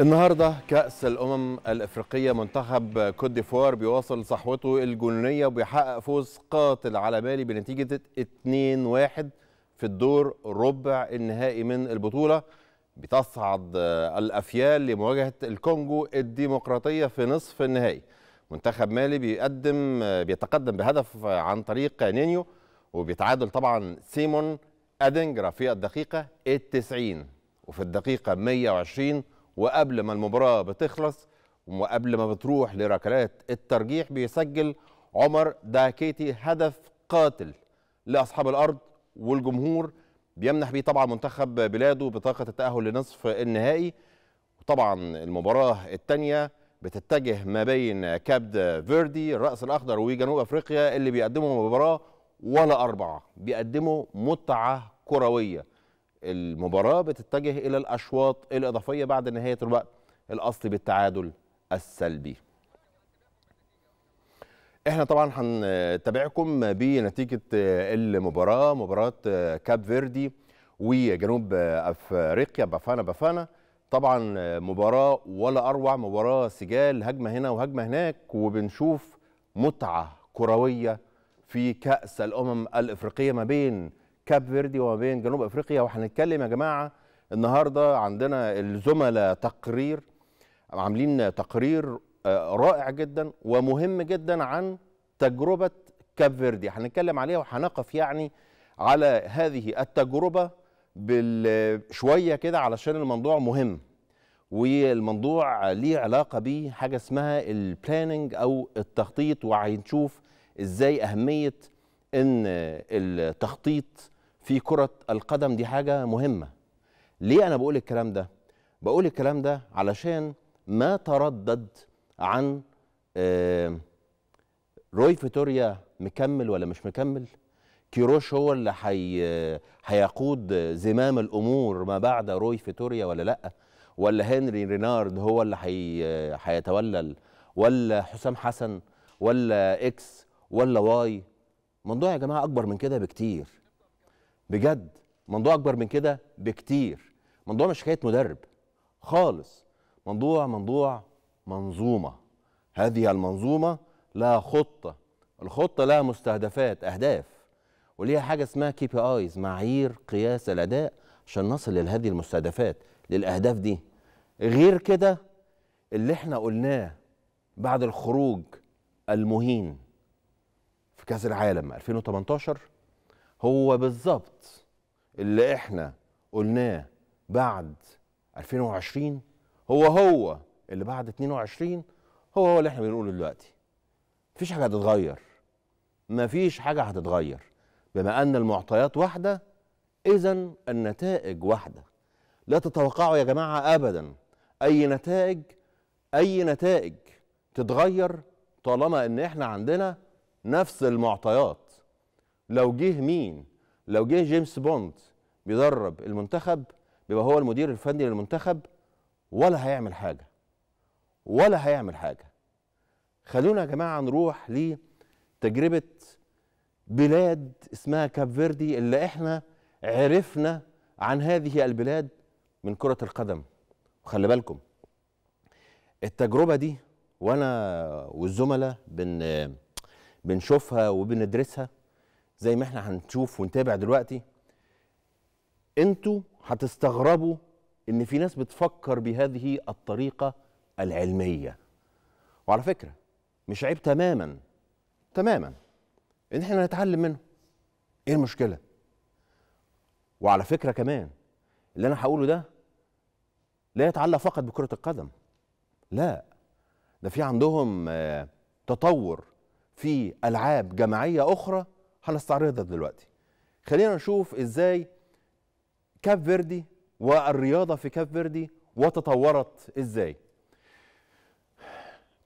النهارده كأس الأمم الأفريقية منتخب كوت ديفوار بيواصل صحوته الجنونية وبيحقق فوز قاتل على مالي بنتيجة 2-1 في الدور ربع النهائي من البطولة. بتصعد الأفيال لمواجهة الكونغو الديمقراطية في نصف النهائي. منتخب مالي بيقدم بيتقدم بهدف عن طريق نينيو وبيتعادل طبعا سيمون أدنجرا في الدقيقة التسعين. وفي الدقيقة 120 وقبل ما المباراة بتخلص وقبل ما بتروح لركلات الترجيح بيسجل عمر داكيتي هدف قاتل لأصحاب الأرض والجمهور بيمنح بيه طبعا منتخب بلاده بطاقة التأهل لنصف النهائي. وطبعا المباراة الثانية بتتجه ما بين كابد فيردي الرأس الأخضر وجنوب أفريقيا اللي بيقدموا مباراة ولا أربعة بيقدموا متعة كروية. المباراة بتتجه إلى الأشواط الإضافية بعد نهاية الوقت الأصلي بالتعادل السلبي. إحنا طبعا هنتابعكم بنتيجة المباراة مباراة كاب فيردي وجنوب أفريقيا بافانا بافانا. طبعا مباراة ولا أروع مباراة سجال هجمة هنا وهجمة هناك وبنشوف متعة كروية في كأس الأمم الإفريقية ما بين كاب فيردي وما بين جنوب أفريقيا. وهنتكلم يا جماعة النهارده عندنا الزملاء تقرير عاملين تقرير رائع جدا ومهم جدا عن تجربة كاب فيردي. هنتكلم عليها وهنقف يعني على هذه التجربة شوية كده علشان الموضوع مهم. والموضوع ليه علاقة بحاجة اسمها ال planning أو التخطيط. وهنشوف إزاي أهمية إن التخطيط في كرة القدم دي حاجة مهمة. ليه أنا بقول الكلام ده؟ بقول الكلام ده علشان ما تردد عن روي فيتوريا مكمل ولا مش مكمل. كيروش هو اللي حي هيقود زمام الأمور ما بعد روي فيتوريا ولا لأ؟ ولا هنري رينارد هو اللي حي... فيتوريا ولا حسام حسن؟ ولا X؟ ولا Y؟ موضوع يا جماعة أكبر من كده بكتير. بجد. موضوع أكبر من كده بكتير. موضوع مش حكاية مدرب. خالص. موضوع موضوع منظومة. هذه المنظومة لها خطة. الخطة لها مستهدفات أهداف. وليها حاجة اسمها KPIs معايير قياس الأداء عشان نصل لهذه المستهدفات للأهداف دي. غير كده اللي إحنا قلناه بعد الخروج المهين في كأس العالم 2018 هو بالظبط اللي إحنا قلناه بعد 2020 هو هو اللي بعد 22 هو هو اللي إحنا بنقوله دلوقتي. مفيش حاجة هتتغير. مفيش حاجة هتتغير. بما أن المعطيات واحدة اذا النتائج واحدة. لا تتوقعوا يا جماعة ابدا أي نتائج أي نتائج تتغير طالما إن إحنا عندنا نفس المعطيات. لو جه مين؟ لو جه جيمس بوند بيدرب المنتخب بيبقى هو المدير الفني للمنتخب ولا هيعمل حاجة. ولا هيعمل حاجة. خلونا يا جماعة نروح لتجربة بلاد اسمها كاب فيردي اللي إحنا عرفنا عن هذه البلاد من كرة القدم. وخلي بالكم. التجربة دي وأنا والزملاء بن بنشوفها وبندرسها زي ما إحنا هنشوف ونتابع دلوقتي أنتوا هتستغربوا ان في ناس بتفكر بهذه الطريقة العلمية. وعلى فكرة مش عيب تماما تماما ان إحنا نتعلم منه. إيه المشكلة؟ وعلى فكرة كمان اللي أنا هقوله ده لا يتعلق فقط بكرة القدم. لا ده في عندهم تطور في ألعاب جماعية أخرى هنستعرضها دلوقتي. خلينا نشوف إزاي كاب فيردي والرياضة في كاب فيردي وتطورت إزاي.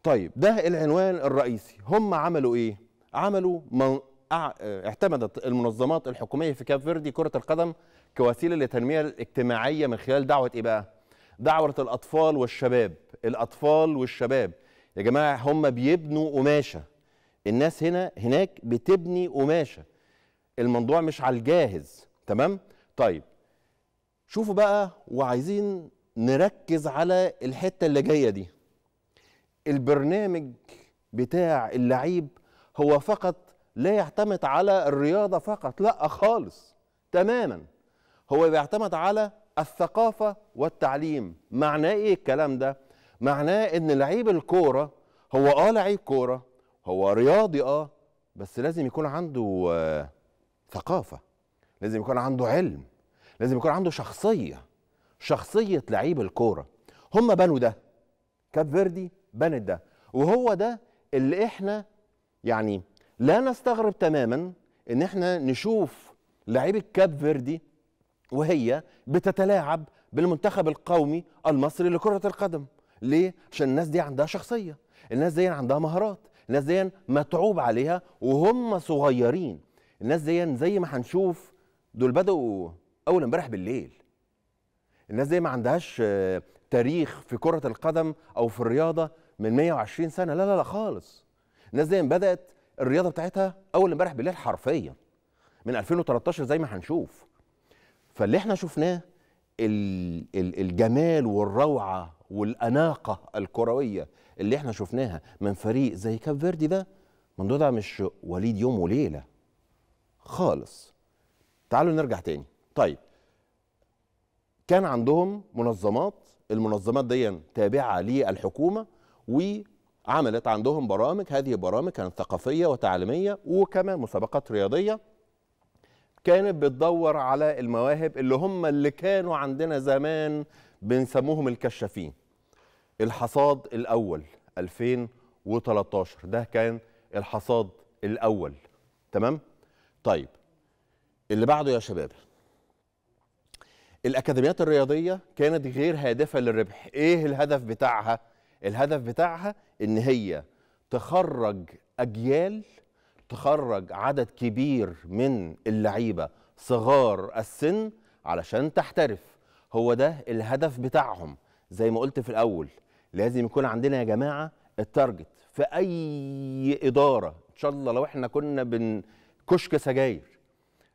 طيب ده العنوان الرئيسي. هم عملوا إيه؟ عملوا من... اعتمدت المنظمات الحكومية في كاب فيردي كرة القدم كوسيلة للتنمية الاجتماعية من خلال دعوة إيه بقى؟ دعوة الأطفال والشباب. الأطفال والشباب. يا جماعة هم بيبنوا قماشة. الناس هنا هناك بتبني قماشة. الموضوع مش على الجاهز تمام؟ طيب شوفوا بقى وعايزين نركز على الحتة اللي جاية دي. البرنامج بتاع اللعيب هو فقط لا يعتمد على الرياضة فقط لا خالص تماما. هو بيعتمد على الثقافة والتعليم. معناه إيه الكلام ده؟ معناه إن لعيب الكورة هو آه لعيب كورة هو رياضي آه بس لازم يكون عنده آه ثقافة لازم يكون عنده علم لازم يكون عنده شخصية شخصية لعيب الكورة. هم بنوا ده كاب فيردي بنت ده وهو ده اللي إحنا يعني لا نستغرب تماما إن إحنا نشوف لعيبة كاب فيردي وهي بتتلاعب بالمنتخب القومي المصري لكرة القدم. ليه؟ عشان الناس دي عندها شخصية الناس دي عندها مهارات الناس دي متعوب عليها وهم صغيرين. الناس دي زي ما هنشوف دول بدأوا أول امبارح بالليل. الناس دي ما عندهاش تاريخ في كرة القدم أو في الرياضة من 120 سنة. لا لا لا خالص. الناس دي بدأت الرياضة بتاعتها أول امبارح بالليل حرفيا من 2013 زي ما هنشوف. فاللي إحنا شفناه الجمال والروعة والأناقة الكروية اللي إحنا شفناها من فريق زي كاب فيردي ده الموضوع ده مش وليد يوم وليلة. خالص. تعالوا نرجع تاني. طيب. كان عندهم منظمات المنظمات دي تابعة للحكومة وعملت عندهم برامج. هذه البرامج كانت ثقافية وتعليمية وكمان مسابقات رياضية. كانت بتدور على المواهب اللي هم اللي كانوا عندنا زمان بنسموهم الكشافين. الحصاد الأول 2013 ده كان الحصاد الأول. تمام؟ طيب اللي بعده يا شباب. الأكاديميات الرياضية كانت غير هادفة للربح. إيه الهدف بتاعها؟ الهدف بتاعها إن هي تخرج أجيال تخرج عدد كبير من اللعيبة صغار السن علشان تحترف. هو ده الهدف بتاعهم. زي ما قلت في الأول لازم يكون عندنا يا جماعة التارجت في أي إدارة إن شاء الله لو إحنا كنا بن كشك سجاير.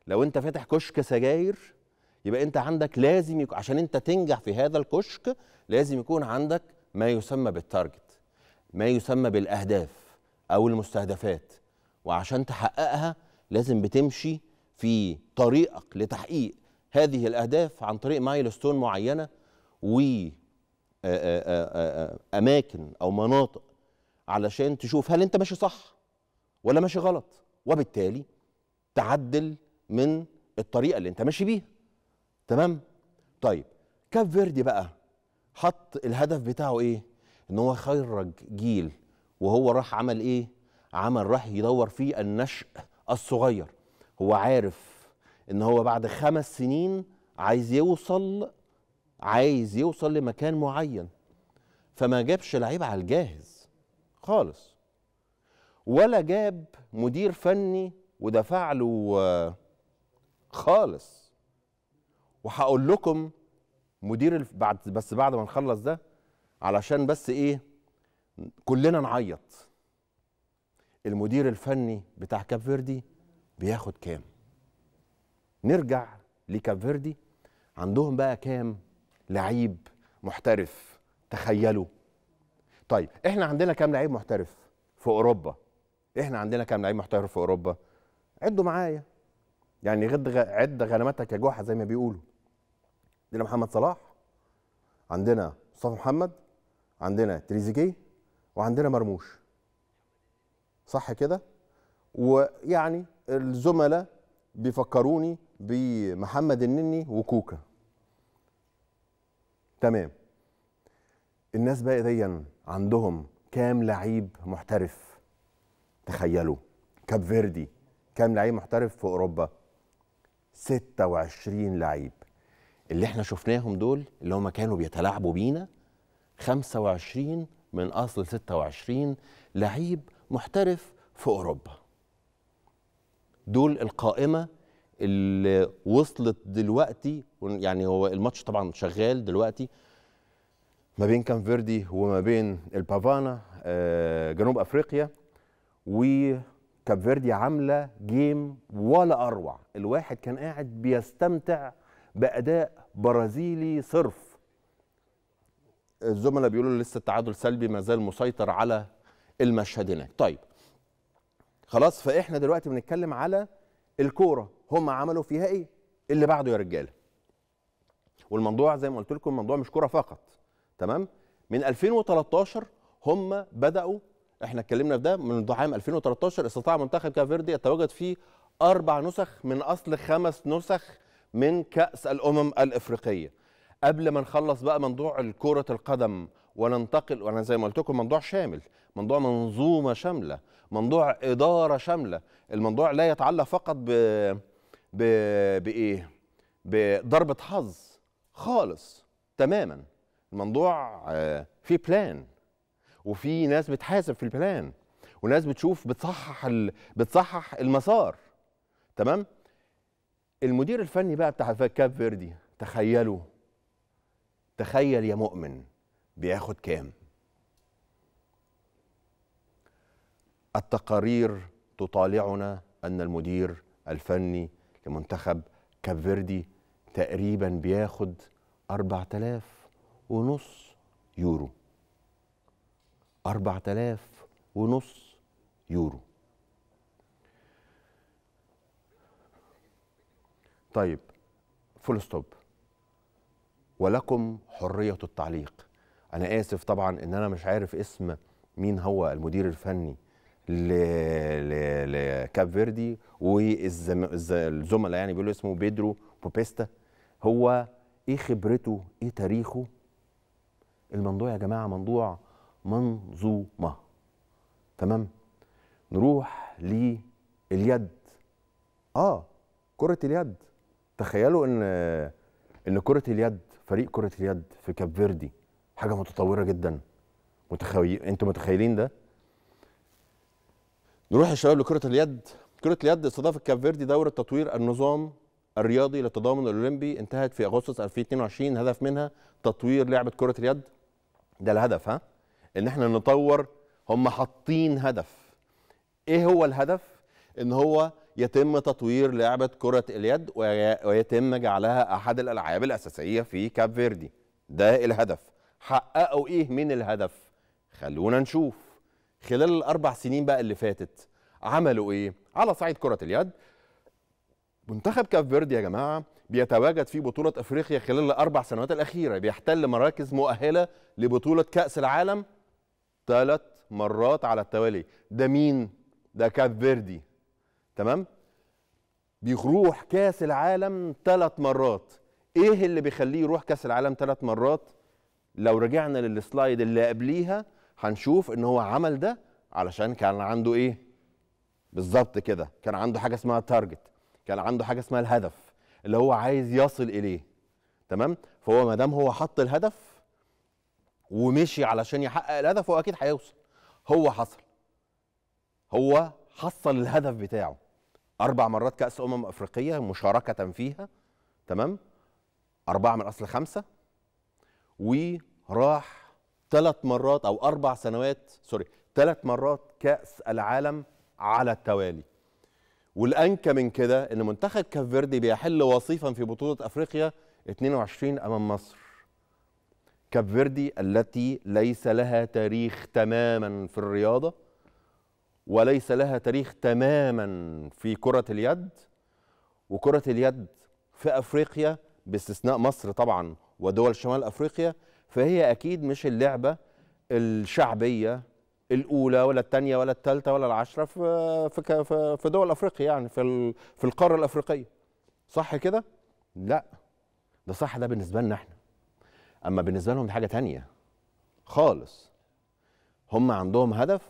لو أنت فاتح كشك سجاير يبقى أنت عندك لازم يكون عشان أنت تنجح في هذا الكشك لازم يكون عندك ما يسمى بال target ما يسمى بالأهداف أو المستهدفات. وعشان تحققها لازم بتمشي في طريقك لتحقيق هذه الأهداف عن طريق milestone معينة و أماكن أو مناطق علشان تشوف هل أنت ماشي صح ولا ماشي غلط وبالتالي تعدل من الطريقة اللي أنت ماشي بيها. تمام؟ طيب كاب فيردي بقى حط الهدف بتاعه إيه؟ إن هو يخرج جيل وهو راح عمل إيه؟ عمل راح يدور في النشء الصغير. هو عارف إن هو بعد خمس سنين عايز يوصل عايز يوصل لمكان معين فما جابش لعيب على الجاهز خالص. ولا جاب مدير فني ودفع له خالص. وهقول لكم مدير. بعد بس بعد ما نخلص ده علشان بس إيه كلنا نعيط. المدير الفني بتاع كاب فيردي بياخد كام؟ نرجع لكاب فيردي عندهم بقى كام؟ لعيب محترف. تخيلوا. طيب إحنا عندنا كام لعيب محترف في أوروبا؟ إحنا عندنا كام لعيب محترف في أوروبا؟ عدوا معايا. يعني غد غ... عد غنماتك يا جحا زي ما بيقولوا. عندنا محمد صلاح عندنا مصطفى محمد عندنا تريزيجيه وعندنا مرموش. صح كده؟ ويعني الزملاء بيفكروني بمحمد النني وكوكا. تمام. الناس بقى دي عندهم كام لعيب محترف؟ تخيلوا. كاب فيردي كام لعيب محترف في أوروبا؟ 26 لعيب. اللي إحنا شفناهم دول اللي هم كانوا بيتلاعبوا بينا 25 من أصل 26 لعيب محترف في أوروبا. دول القائمة اللي وصلت دلوقتي يعني هو الماتش طبعا شغال دلوقتي ما بين كان فيردي وما بين البافانا جنوب أفريقيا وكاب فيردي عاملة جيم ولا أروع. الواحد كان قاعد بيستمتع بأداء برازيلي صرف. الزملاء بيقولوا لسه التعادل سلبي ما زال مسيطر على المشهد هناك. طيب خلاص فإحنا دلوقتي بنتكلم على الكورة. هم عملوا فيها إيه؟ اللي بعده يا رجالة. والموضوع زي ما قلت لكم الموضوع مش كوره فقط تمام؟ من 2013 هم بدأوا إحنا اتكلمنا في ده من عام 2013 استطاع منتخب كافيردي يتواجد فيه أربع نسخ من أصل خمس نسخ من كأس الأمم الإفريقية. قبل ما نخلص بقى موضوع كره القدم وننتقل وأنا زي ما قلت لكم موضوع شامل موضوع منظومة شاملة موضوع إدارة شاملة الموضوع لا يتعلق فقط ب بإيه؟ بضربة حظ خالص تماما. الموضوع آه، في plan وفي ناس بتحاسب في ال plan وناس بتشوف بتصحح. بتصحح المسار. تمام؟ المدير الفني بقى بتاع كاب فيردي تخيلوا. تخيل يا مؤمن بياخد كام؟ التقارير تطالعنا أن المدير الفني لمنتخب كاب فيردي تقريبا بياخد 4000 ونص يورو. 4000 ونص يورو. طيب full stop ولكم حرية التعليق. أنا آسف طبعا إن أنا مش عارف اسم مين هو المدير الفني. لكاب فيردي والزملاء يعني بيقولوا اسمه بيدرو بوبيستا. هو إيه خبرته إيه تاريخه؟ الموضوع يا جماعة موضوع منظومة. تمام؟ نروح لليد. آه كرة اليد. تخيلوا إن إن كرة اليد فريق كرة اليد في كاب فيردي حاجة متطورة جدا. متخيل أنتوا متخيلين ده؟ نروح يا شباب لكرة اليد. كرة اليد استضافت كاب فيردي دورة تطوير النظام الرياضي للتضامن الأولمبي. انتهت في أغسطس 2022 هدف منها تطوير لعبة كرة اليد. ده الهدف ها؟ إن إحنا نطور. هم حاطين هدف. إيه هو الهدف؟ إن هو يتم تطوير لعبة كرة اليد ويتم جعلها أحد الألعاب الأساسية في كاب فيردي. ده الهدف. حققوا إيه من الهدف؟ خلونا نشوف. خلال الأربع سنين بقى اللي فاتت عملوا إيه؟ على صعيد كرة اليد منتخب كاب فيردي يا جماعة بيتواجد في بطولة أفريقيا خلال الأربع سنوات الأخيرة بيحتل مراكز مؤهلة لبطولة كأس العالم ثلاث مرات على التوالي. ده مين؟ ده كاب فيردي. تمام؟ بيروح كأس العالم ثلاث مرات. إيه اللي بيخليه يروح كأس العالم ثلاث مرات؟ لو رجعنا لل slide اللي قبليها هنشوف إن هو عمل ده علشان كان عنده إيه؟ بالظبط كده. كان عنده حاجة اسمها target كان عنده حاجة اسمها الهدف اللي هو عايز يصل إليه. تمام؟ فهو ما دام هو حط الهدف ومشي علشان يحقق الهدف هو أكيد هيوصل. هو حصل. هو حصل الهدف بتاعه. أربع مرات كأس أمم أفريقية مشاركة فيها. تمام؟ أربعة من أصل خمسة. وراح ثلاث مرات أو أربع سنوات سوري ثلاث مرات كأس العالم على التوالي. والأنكى من كده إن منتخب كاف فيردي بيحل وصيفا في بطولة أفريقيا 22 أمام مصر. كاف فيردي التي ليس لها تاريخ تماما في الرياضة وليس لها تاريخ تماما في كرة اليد وكرة اليد في أفريقيا باستثناء مصر طبعا ودول شمال أفريقيا فهي أكيد مش اللعبة الشعبية الأولى ولا الثانية ولا الثالثه ولا العشره في في في دول أفريقيا يعني في في القارة الأفريقية. صح كده؟ لا. ده صح ده بالنسبة لنا إحنا. أما بالنسبة لهم دي حاجة تانية خالص. هم عندهم هدف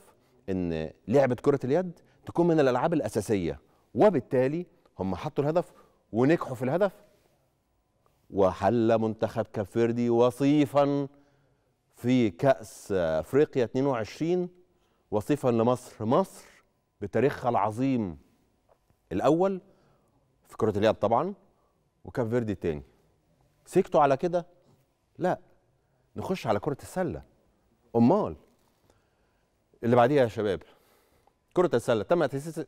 إن لعبة كرة اليد تكون من الألعاب الأساسية وبالتالي هم حطوا الهدف ونجحوا في الهدف وحل منتخب كافيردي وصيفا في كأس أفريقيا 22 وصيفا لمصر. مصر بتاريخها العظيم الأول في كرة اليد طبعا وكاب فيردي الثاني سكتوا على كده؟ لا. نخش على كرة السلة. أمال. اللي بعديها يا شباب. كرة السلة تم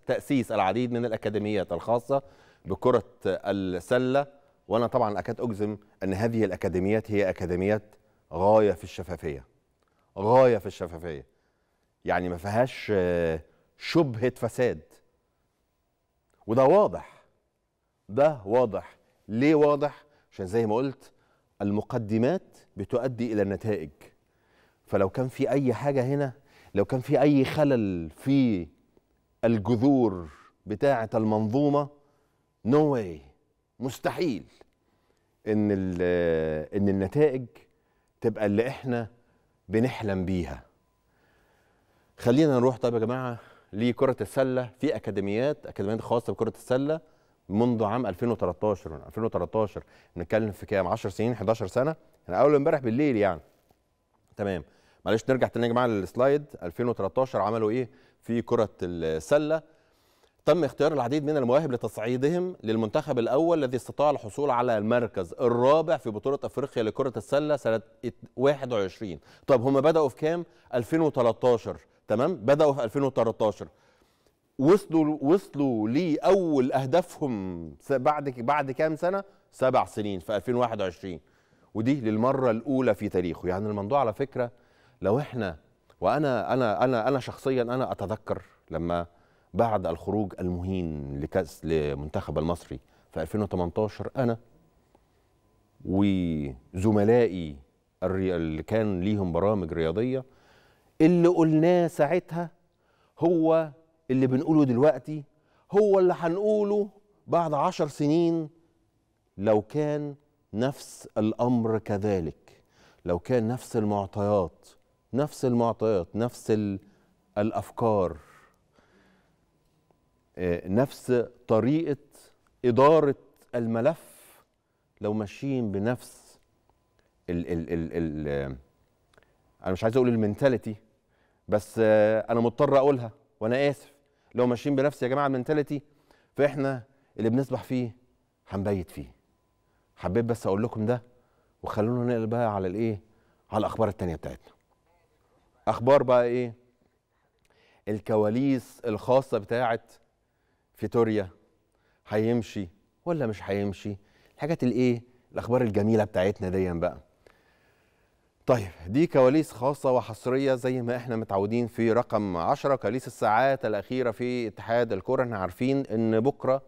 تأسيس العديد من الأكاديميات الخاصة بكرة السلة. وأنا طبعا أكاد أجزم أن هذه الأكاديميات هي أكاديميات غاية في الشفافية. غاية في الشفافية. يعني ما فيهاش آه، شبهة فساد. وده واضح. ده واضح. ليه واضح؟ عشان زي ما قلت المقدمات بتؤدي إلى النتائج. فلو كان في أي حاجة هنا لو كان في أي خلل في الجذور بتاعة المنظومة نو no مستحيل إن إن النتائج تبقى اللي إحنا بنحلم بيها. خلينا نروح طيب يا جماعة لكرة السلة في أكاديميات أكاديميات خاصة بكرة السلة منذ عام 2013 2013 نتكلم في كام؟ 10 سنين 11 سنة؟ يعني أول امبارح بالليل يعني. تمام. معلش نرجع تاني يا جماعة للسلايد. 2013 عملوا إيه في كرة السلة؟ تم اختيار العديد من المواهب لتصعيدهم للمنتخب الأول الذي استطاع الحصول على المركز الرابع في بطولة أفريقيا لكرة السلة سنة 21 طب هم بدأوا في كام؟ 2013 تمام؟ بدأوا في 2013 وصلوا وصلوا لأول أهدافهم بعد بعد كام سنة؟ سبع سنين في 2021 ودي للمرة الأولى في تاريخه. يعني الموضوع على فكرة لو إحنا وأنا أنا أنا أنا شخصيا أنا أتذكر لما بعد الخروج المهين لكأس لمنتخب المصري في 2018 أنا وزملائي اللي كان ليهم برامج رياضية اللي قلناه ساعتها هو اللي بنقوله دلوقتي هو اللي هنقوله بعد عشر سنين لو كان نفس الأمر كذلك. لو كان نفس المعطيات نفس المعطيات نفس الأفكار آه، نفس طريقة إدارة الملف لو ماشيين بنفس ال ال ال ال أنا مش عايز أقول المنتاليتي بس أنا مضطر أقولها وأنا آسف. لو ماشيين بنفس يا جماعة المنتاليتي فإحنا اللي بنسبح فيه هنبيت فيه. حبيت بس أقول لكم ده وخلونا نقل بقى على الإيه؟ على الأخبار التانية بتاعتنا. أخبار بقى إيه؟ الكواليس الخاصة بتاعت فيتوريا هيمشي ولا مش هيمشي؟ الحاجات الإيه؟ الأخبار الجميلة بتاعتنا دي بقى. طيب دي كواليس خاصة وحصرية زي ما إحنا متعودين في رقم 10 كواليس الساعات الأخيرة في اتحاد الكرة إحنا عارفين إن بكرة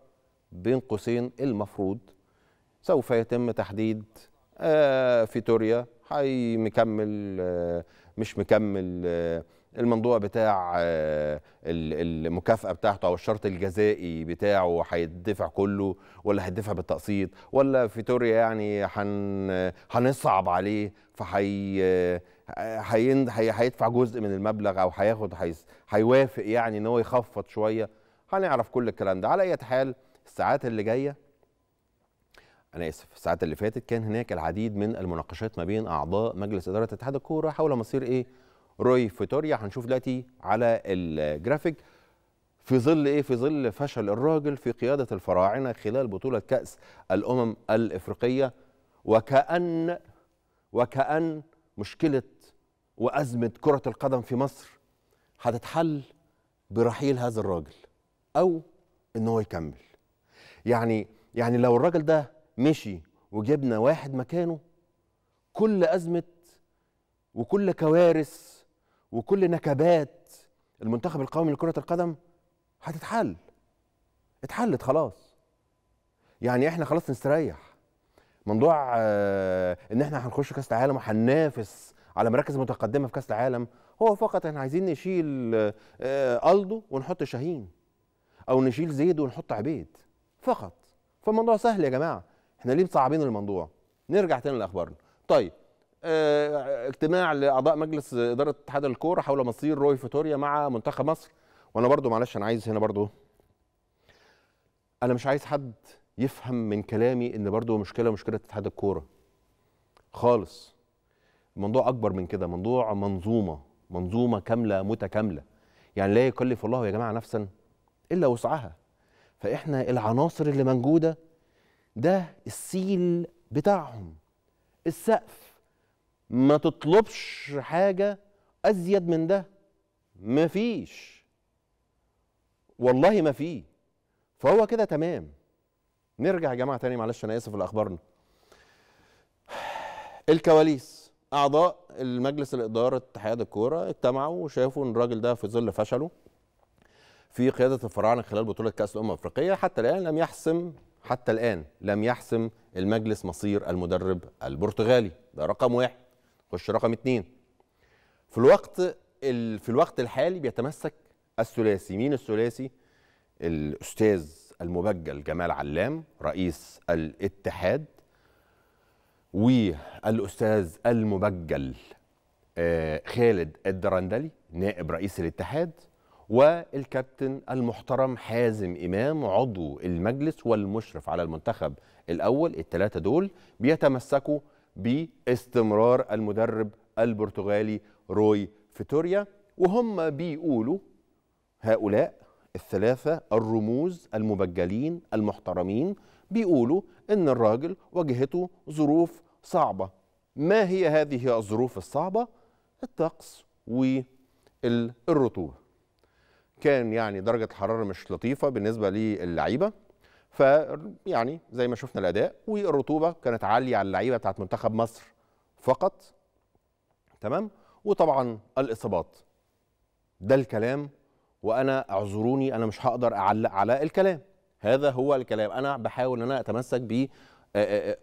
بين قوسين المفروض سوف يتم تحديد آه فيتوريا هي مكمل آه مش مكمل آه الموضوع بتاع آه، المكافأة بتاعته أو الشرط الجزائي بتاعه هيدفع كله ولا هيدفع بالتقسيط ولا فيتوريا يعني هنصعب عليه فهي هيدفع جزء من المبلغ أو هياخد هيوافق يعني إن هو يخفض شوية. هنعرف كل الكلام ده. على أي حال الساعات اللي جاية أنا آسف الساعات اللي فاتت كان هناك العديد من المناقشات ما بين أعضاء مجلس إدارة اتحاد الكورة حول مصير إيه؟ روي فيتوريا. هنشوف دلوقتي على الجرافيك في ظل إيه؟ في ظل فشل الراجل في قيادة الفراعنة خلال بطولة كأس الأمم الإفريقية. وكأن وكأن مشكلة وأزمة كرة القدم في مصر هتتحل برحيل هذا الراجل أو إن هو يكمل. يعني يعني لو الراجل ده مشي وجبنا واحد مكانه كل أزمة وكل كوارث وكل نكبات المنتخب القومي لكرة القدم هتتحل. اتحلت خلاص. يعني إحنا خلاص نستريح. موضوع آه ان إحنا هنخش كأس العالم وهننافس على مراكز متقدمة في كأس العالم هو فقط إحنا عايزين نشيل آه ألدو ونحط شاهين أو نشيل زيد ونحط عبيد. فقط. فالموضوع سهل يا جماعة. إحنا ليه مصعبين الموضوع؟ نرجع تاني لأخبارنا. طيب اجتماع لأعضاء مجلس إدارة اتحاد الكورة حول مصير روي فيتوريا مع منتخب مصر. وأنا برضو معلش أنا عايز هنا برضو أنا مش عايز حد يفهم من كلامي إن برضو مشكلة مشكلة اتحاد الكورة خالص. الموضوع أكبر من كده موضوع منظومة منظومة كاملة متكاملة. يعني لا يكلف الله يا جماعة نفسا إلا وسعها. فإحنا العناصر اللي موجودة ده السيل بتاعهم السقف. ما تطلبش حاجة أزيد من ده. مفيش. والله ما فيه فهو كده تمام. نرجع يا جماعة تاني معلش أنا آسف لاخبارنا الكواليس. أعضاء المجلس الإدارة اتحاد الكورة اجتمعوا وشافوا إن الراجل ده في ظل فشله في قيادة الفراعنة خلال بطولة كأس الأمم الأفريقية. حتى الآن لم يحسم حتى الآن لم يحسم المجلس مصير المدرب البرتغالي. ده رقم واحد. خش رقم اثنين في الوقت في الوقت الحالي بيتمسك الثلاثي. مين الثلاثي؟ الأستاذ المبجل جمال علام رئيس الاتحاد والأستاذ المبجل آه، خالد الدرندلي نائب رئيس الاتحاد والكابتن المحترم حازم إمام عضو المجلس والمشرف على المنتخب الأول. الثلاثه دول بيتمسكوا باستمرار المدرب البرتغالي روي فيتوريا وهم بيقولوا هؤلاء الثلاثة الرموز المبجلين المحترمين بيقولوا إن الراجل واجهته ظروف صعبة. ما هي هذه الظروف الصعبة؟ الطقس والرطوبة. كان يعني درجة الحراره مش لطيفة بالنسبة للعيبة. فيعني زي ما شفنا الأداء والرطوبة كانت عالية على اللعيبة بتاعت منتخب مصر فقط. تمام؟ وطبعا الإصابات. ده الكلام وأنا اعذروني أنا مش هقدر أعلق على الكلام. هذا هو الكلام. أنا بحاول إن أنا أتمسك ب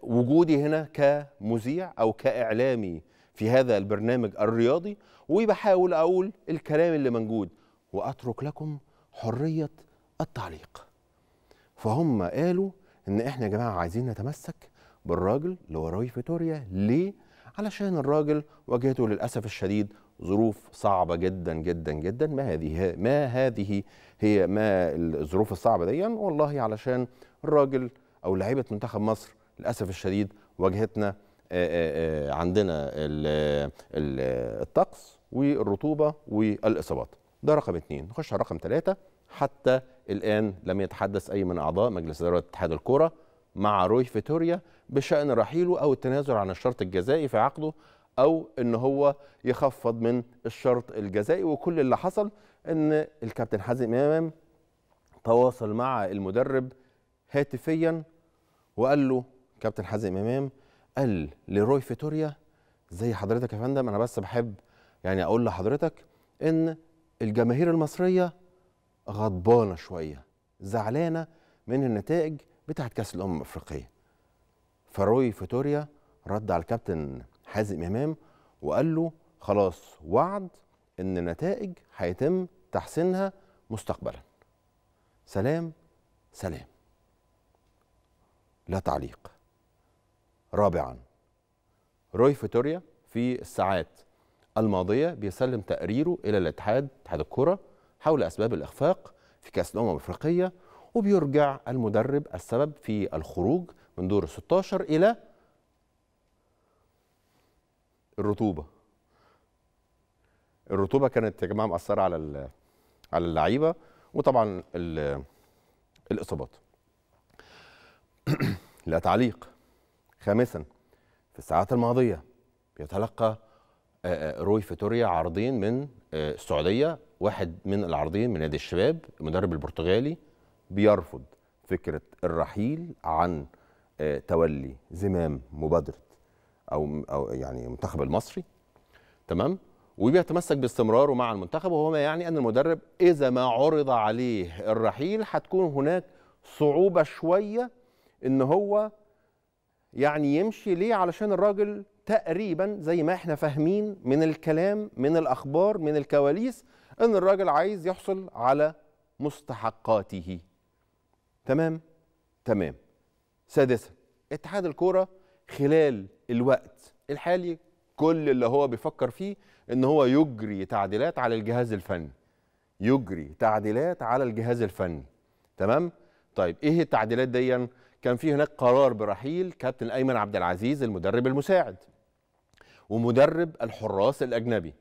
وجودي هنا كمذيع أو كإعلامي في هذا البرنامج الرياضي وبحاول أقول الكلام اللي موجود وأترك لكم حرية التعليق. فهم قالوا إن إحنا يا جماعة عايزين نتمسك بالراجل اللي هو روي فيتوريا. ليه؟ علشان الراجل واجهته للأسف الشديد ظروف صعبة جدا جدا جدا. ما هذه ما هذه هي ما الظروف الصعبة دي. والله علشان الراجل أو لعيبة منتخب مصر للأسف الشديد واجهتنا عندنا الطقس والرطوبة والإصابات. ده رقم اثنين نخش على رقم ثلاثة حتى الآن لم يتحدث أي من أعضاء مجلس إدارة اتحاد الكرة مع روي فيتوريا بشأن رحيله أو التنازل عن الشرط الجزائي في عقده أو إن هو يخفض من الشرط الجزائي. وكل اللي حصل إن الكابتن حازم إمام تواصل مع المدرب هاتفيا وقال له كابتن حازم إمام قال لروي فيتوريا زي حضرتك يا فندم أنا بس بحب يعني أقول لحضرتك إن الجماهير المصرية غضبانة شوية زعلانة من النتائج بتاعت كأس الأمم الأفريقية. فروي فيتوريا رد على الكابتن حازم إمام وقال له خلاص وعد إن النتائج هيتم تحسينها مستقبلا. سلام سلام. لا تعليق. رابعا روي فيتوريا في الساعات الماضية بيسلم تقريره إلى الاتحاد اتحاد الكرة حول أسباب الإخفاق في كأس الأمم الأفريقية وبيرجع المدرب السبب في الخروج من دور ال 16 إلى الرطوبة. الرطوبة كانت يا جماعة مأثرة على على اللعيبة وطبعا الإصابات. لا تعليق. خامسا في الساعات الماضية بيتلقى روي فيتوريا عرضين من آه، السعودية واحد من العرضين من نادي الشباب المدرب البرتغالي بيرفض فكرة الرحيل عن تولي زمام مبادرة أو أو يعني المنتخب المصري. تمام؟ وبيتمسك باستمراره مع المنتخب وهو ما يعني أن المدرب إذا ما عرض عليه الرحيل هتكون هناك صعوبة شوية إن هو يعني يمشي ليه علشان الراجل تقريبا زي ما إحنا فاهمين من الكلام من الأخبار من الكواليس إن الراجل عايز يحصل على مستحقاته. تمام؟ تمام. سادسا اتحاد الكورة خلال الوقت الحالي كل اللي هو بيفكر فيه إن هو يجري تعديلات على الجهاز الفني. يجري تعديلات على الجهاز الفني. تمام؟ طيب إيه التعديلات دي كان في هناك قرار برحيل كابتن أيمن عبد العزيز المدرب المساعد. ومدرب الحراس الأجنبي.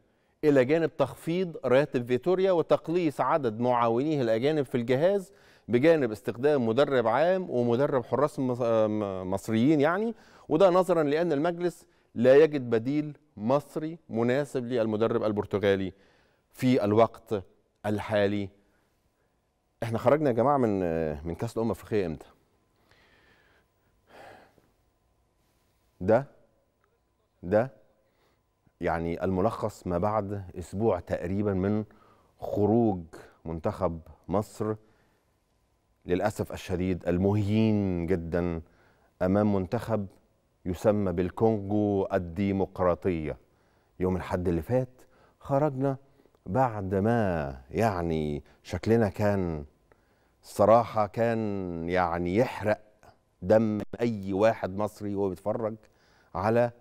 إلى جانب تخفيض راتب فيتوريا وتقليص عدد معاونيه الأجانب في الجهاز بجانب استخدام مدرب عام ومدرب حراس مصريين يعني. وده نظرا لأن المجلس لا يجد بديل مصري مناسب للمدرب البرتغالي في الوقت الحالي. إحنا خرجنا يا جماعة من من كأس الأمم الأفريقية إمتى؟ ده ده يعني الملخص ما بعد أسبوع تقريبا من خروج منتخب مصر للأسف الشديد المهين جدا أمام منتخب يسمى بالكونغو الديمقراطية. يوم الحد اللي فات خرجنا بعد ما يعني شكلنا كان الصراحه كان يعني يحرق دم أي واحد مصري وهو بيتفرج على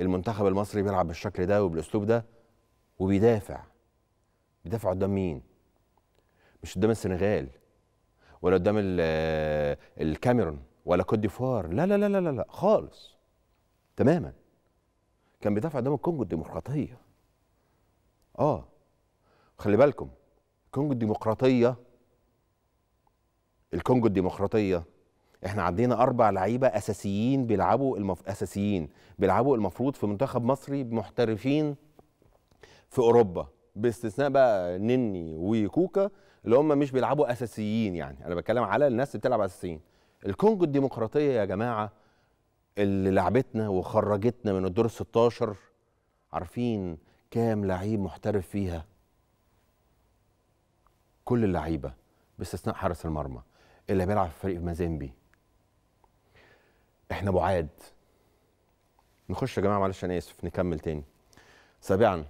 المنتخب المصري بيلعب بالشكل ده وبالأسلوب ده وبيدافع. بيدافع قدام مين؟ مش قدام السنغال ولا قدام الكاميرون ولا كوت ديفوار. لا لا لا لا لا خالص. تماما. كان بيدافع قدام الكونجو الديمقراطية. آه. خلي بالكم الكونجو الديمقراطية الكونجو الديمقراطية إحنا عندنا أربع لعيبه اساسيين بيلعبوا المف... اساسيين بيلعبوا المفروض في منتخب مصري محترفين في أوروبا باستثناء بقى نني وكوكا اللي هم مش بيلعبوا أساسيين يعني. أنا بتكلم على الناس اللي بتلعب أساسيين. الكونجو الديمقراطية يا جماعة اللي لعبتنا وخرجتنا من الدور ال 16 عارفين كام لعيب محترف فيها؟ كل اللعيبة باستثناء حارس المرمى اللي بيلعب في فريق مازيمبي. إحنا بعاد. نخش يا جماعة معلش أنا آسف نكمل تاني. سابعا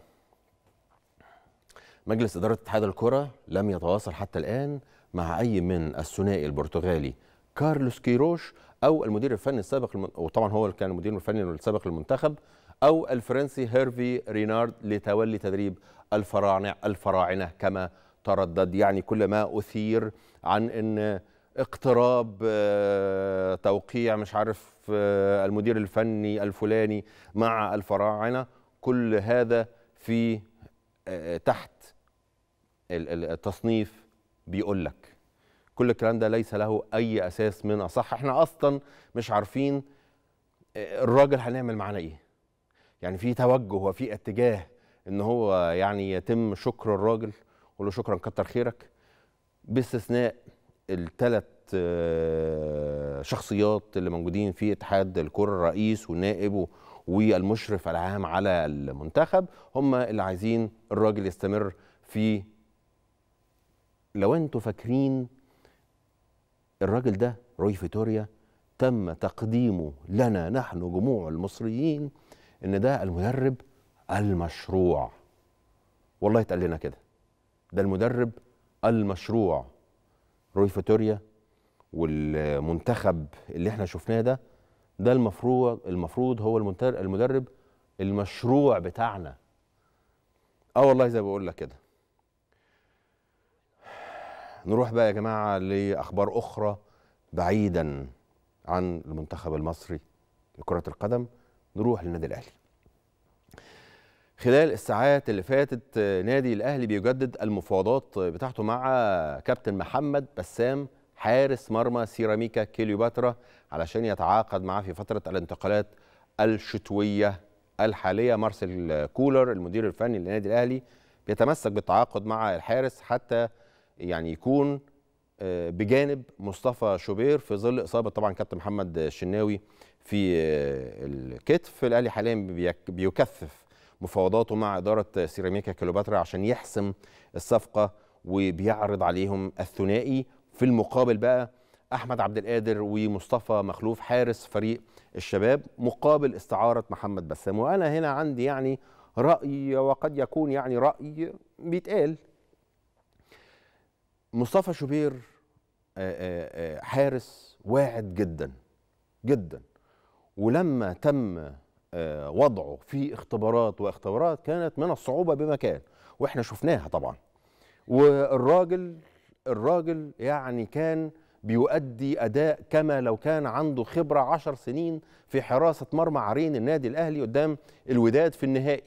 مجلس إدارة اتحاد الكرة لم يتواصل حتى الآن مع أي من الثنائي البرتغالي كارلوس كيروش أو المدير الفني السابق الم... وطبعا هو كان المدير الفني السابق للمنتخب أو الفرنسي هيرفي رينارد لتولي تدريب الفراعنه الفراعنة كما تردد. يعني كل ما أثير عن إن اقتراب آه، توقيع مش عارف آه، المدير الفني الفلاني مع الفراعنة. كل هذا في آه، تحت التصنيف بيقول لك. كل الكلام ده ليس له أي أساس من أصح. إحنا أصلا مش عارفين الراجل هنعمل معانا إيه. يعني في توجه وفي اتجاه إن هو يعني يتم شكر الراجل له شكرا كتر خيرك باستثناء الثلاث آه، شخصيات اللي موجودين في اتحاد الكرة الرئيس والنائب والمشرف العام على المنتخب هم اللي عايزين الراجل يستمر في لو أنتوا فاكرين الراجل ده روي فيتوريا تم تقديمه لنا نحن جموع المصريين إن ده المدرب المشروع. والله اتقال لنا كده. ده المدرب المشروع. روي فيتوريا والمنتخب اللي إحنا شفناه ده ده المفروض المفروض هو المدرب المشروع بتاعنا. آه والله زي ما بقول لك كده. نروح بقى يا جماعة لأخبار أخرى بعيدا عن المنتخب المصري لكرة القدم. نروح للنادي الأهلي. خلال الساعات اللي فاتت نادي الأهلي بيجدد المفاوضات بتاعته مع كابتن محمد بسام حارس مرمى سيراميكا كيليوباترا علشان يتعاقد معاه في فترة الانتقالات الشتوية الحالية. مارسيل كولر المدير الفني للنادي الأهلي بيتمسك بالتعاقد مع الحارس حتى يعني يكون آه، بجانب مصطفى شوبير في ظل إصابة طبعا كابتن محمد الشناوي في آه، الكتف. الأهلي حاليا بيكثف مفاوضاته مع إدارة سيراميكا كليوباترا عشان يحسم الصفقة وبيعرض عليهم الثنائي. في المقابل بقى أحمد عبد القادر ومصطفى مخلوف حارس فريق الشباب مقابل استعارة محمد بسام. وأنا هنا عندي يعني رأي وقد يكون يعني رأي بيتقال. مصطفى شوبير حارس واعد جدا جدا. ولما تم وضعه في اختبارات واختبارات كانت من الصعوبة بمكان وإحنا شفناها طبعا. والراجل الراجل يعني كان بيؤدي أداء كما لو كان عنده خبرة عشر سنين في حراسة مرمى عرين النادي الأهلي قدام الوداد في النهائي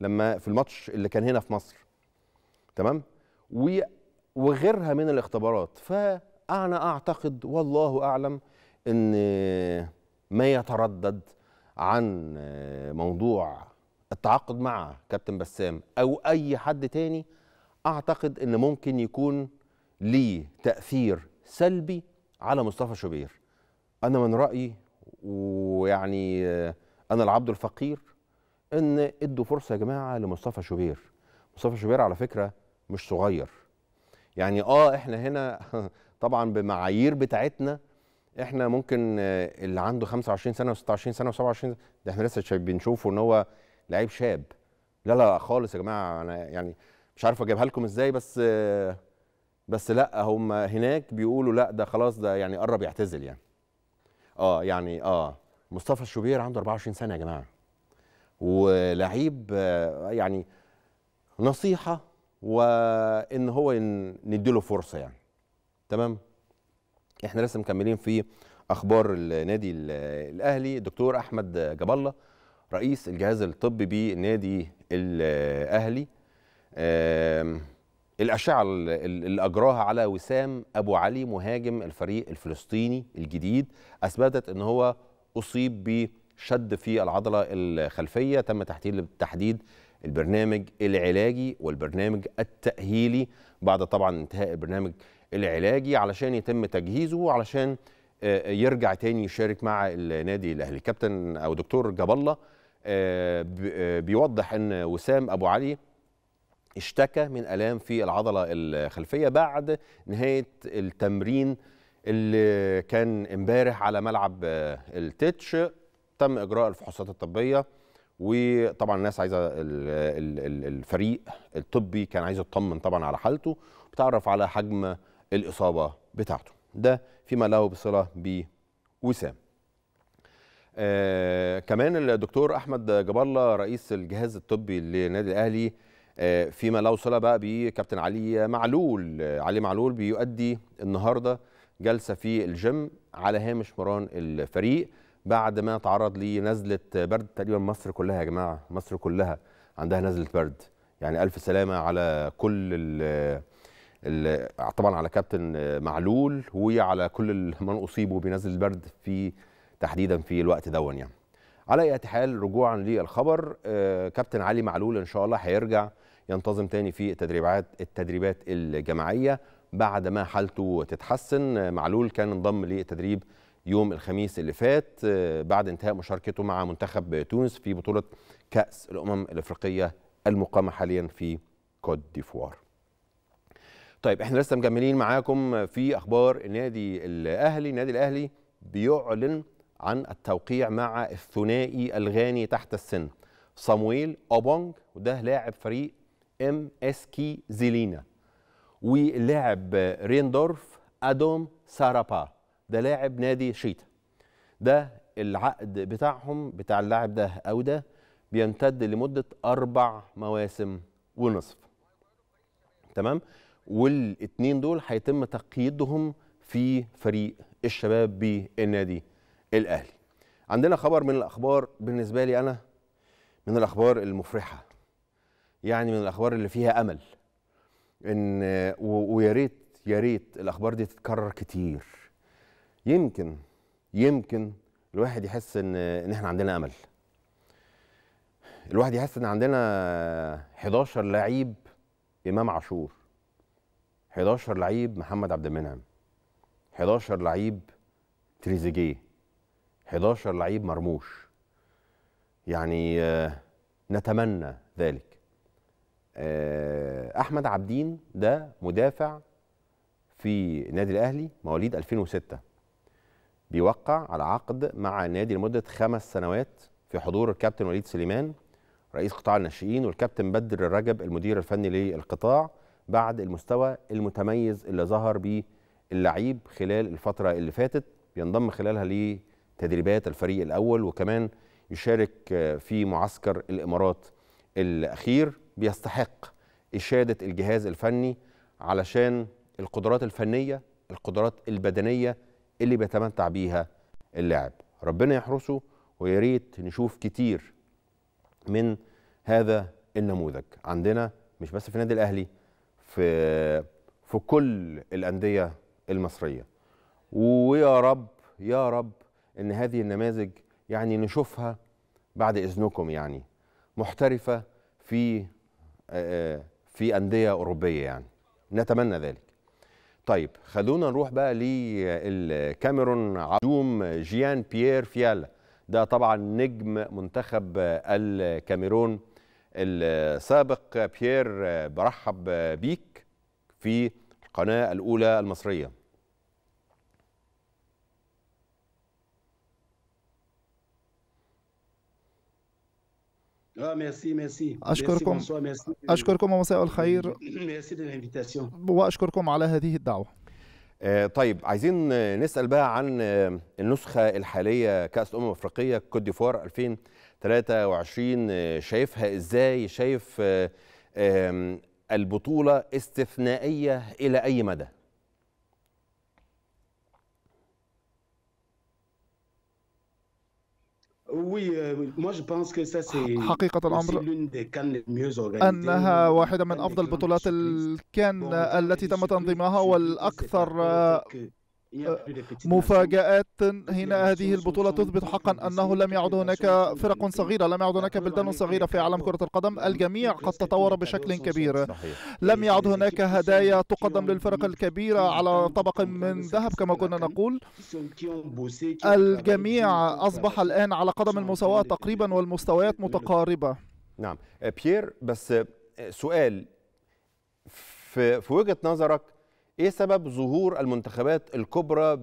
لما في الماتش اللي كان هنا في مصر. تمام؟ وغيرها من الاختبارات. فأنا أعتقد والله أعلم إن ما يتردد عن موضوع التعاقد مع كابتن بسام أو أي حد تاني أعتقد إن ممكن يكون ليه تأثير سلبي على مصطفى شوبير. أنا من رأيي ويعني أنا العبد الفقير إن إدوا فرصة يا جماعة لمصطفى شوبير. مصطفى شوبير على فكرة مش صغير. يعني آه إحنا هنا طبعا بمعايير بتاعتنا إحنا ممكن آه، اللي عنده 25 سنة و26 سنة و27 ده إحنا لسه بنشوفه ان هو لعيب شاب. لا لا خالص يا جماعة أنا يعني مش عارف أجيبها لكم إزاي بس آه، بس لا هم هناك بيقولوا لا ده خلاص ده يعني قرب يعتزل يعني. آه يعني آه مصطفى الشوبير عنده 24 سنة يا جماعة. ولعيب آه، يعني نصيحة وإن هو نديله فرصة يعني. تمام؟ إحنا لسه مكملين في أخبار النادي ال- الاهلي. الدكتور احمد جاب الله رئيس الجهاز الطبي بالنادي الاهلي. الاشعة ال- ال- اللي اجراها على وسام ابو علي مهاجم الفريق الفلسطيني الجديد اثبتت ان هو اصيب بشد في العضلة الخلفية. تم تحديد البرنامج العلاجي والبرنامج التأهيلي. بعد طبعا انتهاء البرنامج العلاجي علشان يتم تجهيزه علشان آه، يرجع تاني يشارك مع النادي الأهلي. كابتن أو دكتور جاب الله آه، آه، بيوضح إن وسام أبو علي اشتكى من ألام في العضلة الخلفية بعد نهاية التمرين اللي كان امبارح على ملعب التتش. تم إجراء الفحوصات الطبية وطبعا الناس عايزة ال- ال- ال- الفريق الطبي كان عايز يطمن طبعا على حالته. وتعرف على حجم الإصابة بتاعته. ده فيما له بصلة بوسام. آه كمان الدكتور أحمد جاب الله رئيس الجهاز الطبي للنادي الأهلي آه فيما له صلة بقى بكابتن علي معلول. آه علي معلول بيؤدي النهارده جلسة في الجيم على هامش مران الفريق بعد ما تعرض لنزلة برد تقريبا مصر كلها يا جماعة مصر كلها عندها نزلة برد. يعني ألف سلامة على كل طبعا على كابتن معلول وعلى كل من اصيبوا بنزله البرد في تحديدا في الوقت دون يعني. على أي حال رجوعا للخبر آه، كابتن علي معلول إن شاء الله هيرجع ينتظم تاني في التدريبات التدريبات الجماعية بعد ما حالته تتحسن. معلول كان انضم للتدريب يوم الخميس اللي فات آه، بعد انتهاء مشاركته مع منتخب تونس في بطولة كأس الأمم الأفريقية المقامة حاليا في كوت ديفوار. طيب إحنا لسه مكملين معاكم في أخبار النادي الأهلي. النادي الأهلي بيعلن عن التوقيع مع الثنائي الغاني تحت السن. صامويل أوبونج وده لاعب فريق إم إس كي زيلينا. واللاعب ريندورف أدوم سارابا ده لاعب نادي شيتا. ده العقد بتاعهم بتاع اللاعب ده أو ده بيمتد لمدة أربع مواسم ونصف. تمام؟ والاثنين دول هيتم تقييدهم في فريق الشباب بالنادي الأهلي. عندنا خبر من الأخبار بالنسبة لي أنا من الأخبار المفرحة يعني من الأخبار اللي فيها أمل إن ويا ريت يا ريت الأخبار دي تتكرر كتير. يمكن يمكن الواحد يحس إن إن إحنا عندنا أمل. الواحد يحس إن عندنا 11 لعيب إمام عاشور. 11 لعيب محمد عبد المنعم 11 لعيب تريزيجيه 11 لعيب مرموش. يعني آه، نتمنى ذلك. آه، أحمد عبدين ده مدافع في النادي الأهلي مواليد 2006 بيوقع على عقد مع النادي لمدة خمس سنوات في حضور الكابتن وليد سليمان رئيس قطاع الناشئين والكابتن بدر الرجب المدير الفني للقطاع. بعد المستوى المتميز اللي ظهر بيه اللعيب خلال الفترة اللي فاتت بينضم خلالها لتدريبات الفريق الأول وكمان يشارك آه، في معسكر الإمارات الأخير. بيستحق إشادة الجهاز الفني علشان القدرات الفنية القدرات البدنية اللي بيتمتع بيها اللاعب. ربنا يحرسه ويا ريت نشوف كتير من هذا النموذج. عندنا مش بس في النادي الأهلي في في كل الأندية المصرية. ويا رب يا رب إن هذه النماذج يعني نشوفها بعد إذنكم يعني محترفة في آه، في أندية أوروبية يعني. نتمنى ذلك. طيب خلونا نروح بقى للكاميرون عدوم جيان بيير فيالا ده طبعا نجم منتخب الكاميرون. السابق بيير برحب بيك في القناة الأولى المصرية. أشكركم. أشكركم ومساء الخير. وأشكركم على هذه الدعوة. آه، طيب عايزين نسأل بقى عن آه، النسخة الحالية كأس الأمم الأفريقية كوت ديفوار 2023 آه، شايفها إزاي؟ شايف البطولة استثنائية إلى أي مدى؟ حقيقة الأمر أنها واحدة من أفضل بطولات الكان التي تم تنظيمها والأكثر مفاجآت هنا هذه البطولة تثبت حقا أنه لم يعد هناك فرق صغيرة لم يعد هناك بلدان صغيرة في عالم كرة القدم. الجميع قد تطور بشكل كبير. لم يعد هناك هدايا تقدم للفرق الكبيرة على طبق من ذهب كما كنا نقول. الجميع أصبح الآن على قدم المساواة تقريبا والمستويات متقاربة. نعم. بيير بس سؤال. في وجهة نظرك إيه سبب ظهور المنتخبات الكبرى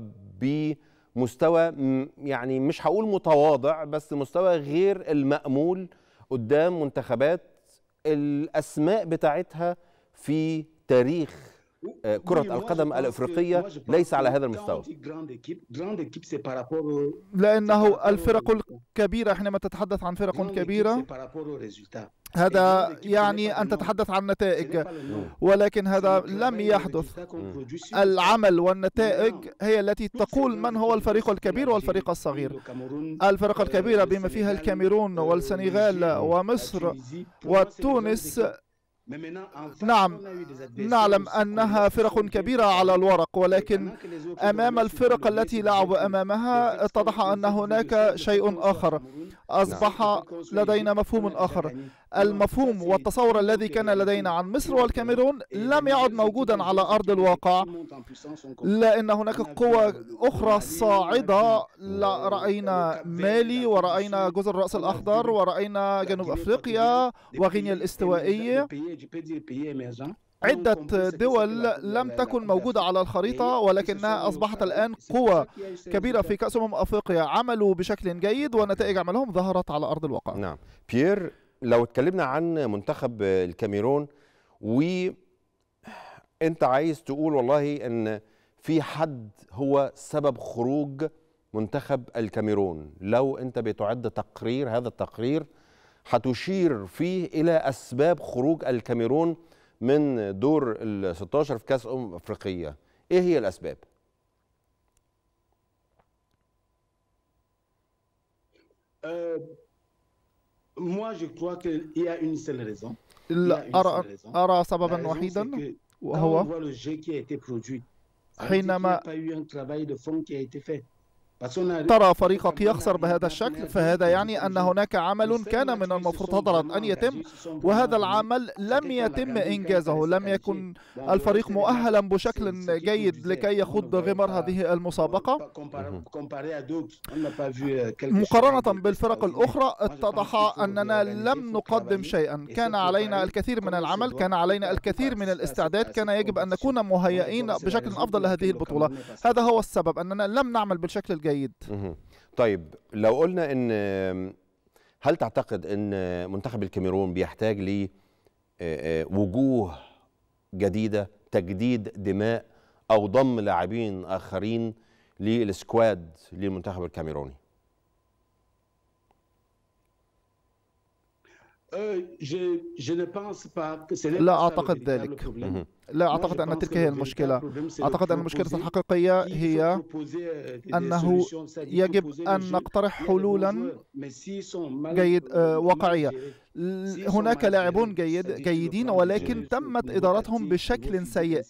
بمستوى يعني مش هقول متواضع بس مستوى غير المأمول قدام منتخبات الأسماء بتاعتها في تاريخ آه، كرة القدم الأفريقية ليس على هذا المستوى. لأنه الفرق الكبيرة حينما تتحدث عن فرق كبيرة. هذا يعني أن تتحدث عن نتائج ولكن هذا لم يحدث العمل والنتائج هي التي تقول من هو الفريق الكبير والفريق الصغير الفرق الكبيرة بما فيها الكاميرون والسنغال ومصر وتونس نعم نعلم أنها فرق كبيرة على الورق ولكن أمام الفرق التي لعبوا أمامها اتضح أن هناك شيء آخر أصبح لدينا مفهوم آخر المفهوم والتصور الذي كان لدينا عن مصر والكاميرون لم يعد موجودا على أرض الواقع لأن هناك قوى أخرى صاعدة. رأينا مالي ورأينا جزر الرأس الأخضر ورأينا جنوب أفريقيا وغينيا الاستوائية عدة دول لم تكن موجودة على الخريطة ولكنها أصبحت الآن قوة كبيرة في كأس أمم أفريقيا. عملوا بشكل جيد ونتائج عملهم ظهرت على أرض الواقع. نعم. بيير لو اتكلمنا عن منتخب الكاميرون و انت عايز تقول والله ان في حد هو سبب خروج منتخب الكاميرون لو انت بتعد تقرير هذا التقرير هتشير فيه إلى أسباب خروج الكاميرون من دور ال 16 في كأس أمم أفريقية. إيه هي الأسباب؟ أه Moi, je crois qu'il y a une seule raison. La raison, que quand on le jeu qui a été produit, il n'y a pas eu un travail de fond qui a été fait. ترى فريقك يخسر بهذا الشكل فهذا يعني أن هناك عمل كان من المفترض أن يتم وهذا العمل لم يتم إنجازه لم يكن الفريق مؤهلا بشكل جيد لكي يخوض غمار هذه المسابقة. مقارنة بالفرق الأخرى اتضح أننا لم نقدم شيئا. كان علينا الكثير من العمل كان علينا الكثير من الاستعداد كان يجب أن نكون مهيئين بشكل أفضل لهذه البطولة هذا هو السبب أننا لم نعمل بالشكل الجيد جيد. طيب لو قلنا إن هل تعتقد إن منتخب الكاميرون بيحتاج ل وجوه جديدة تجديد دماء أو ضم لاعبين آخرين للسكواد للمنتخب الكاميروني؟ لا أعتقد ذلك. لا أعتقد أن تلك هي المشكلة. أعتقد أن المشكلة الحقيقية هي أنه يجب أن نقترح حلولا جيد آه، واقعية. هناك لاعبون جيد جيدين ولكن تمت إدارتهم بشكل سيء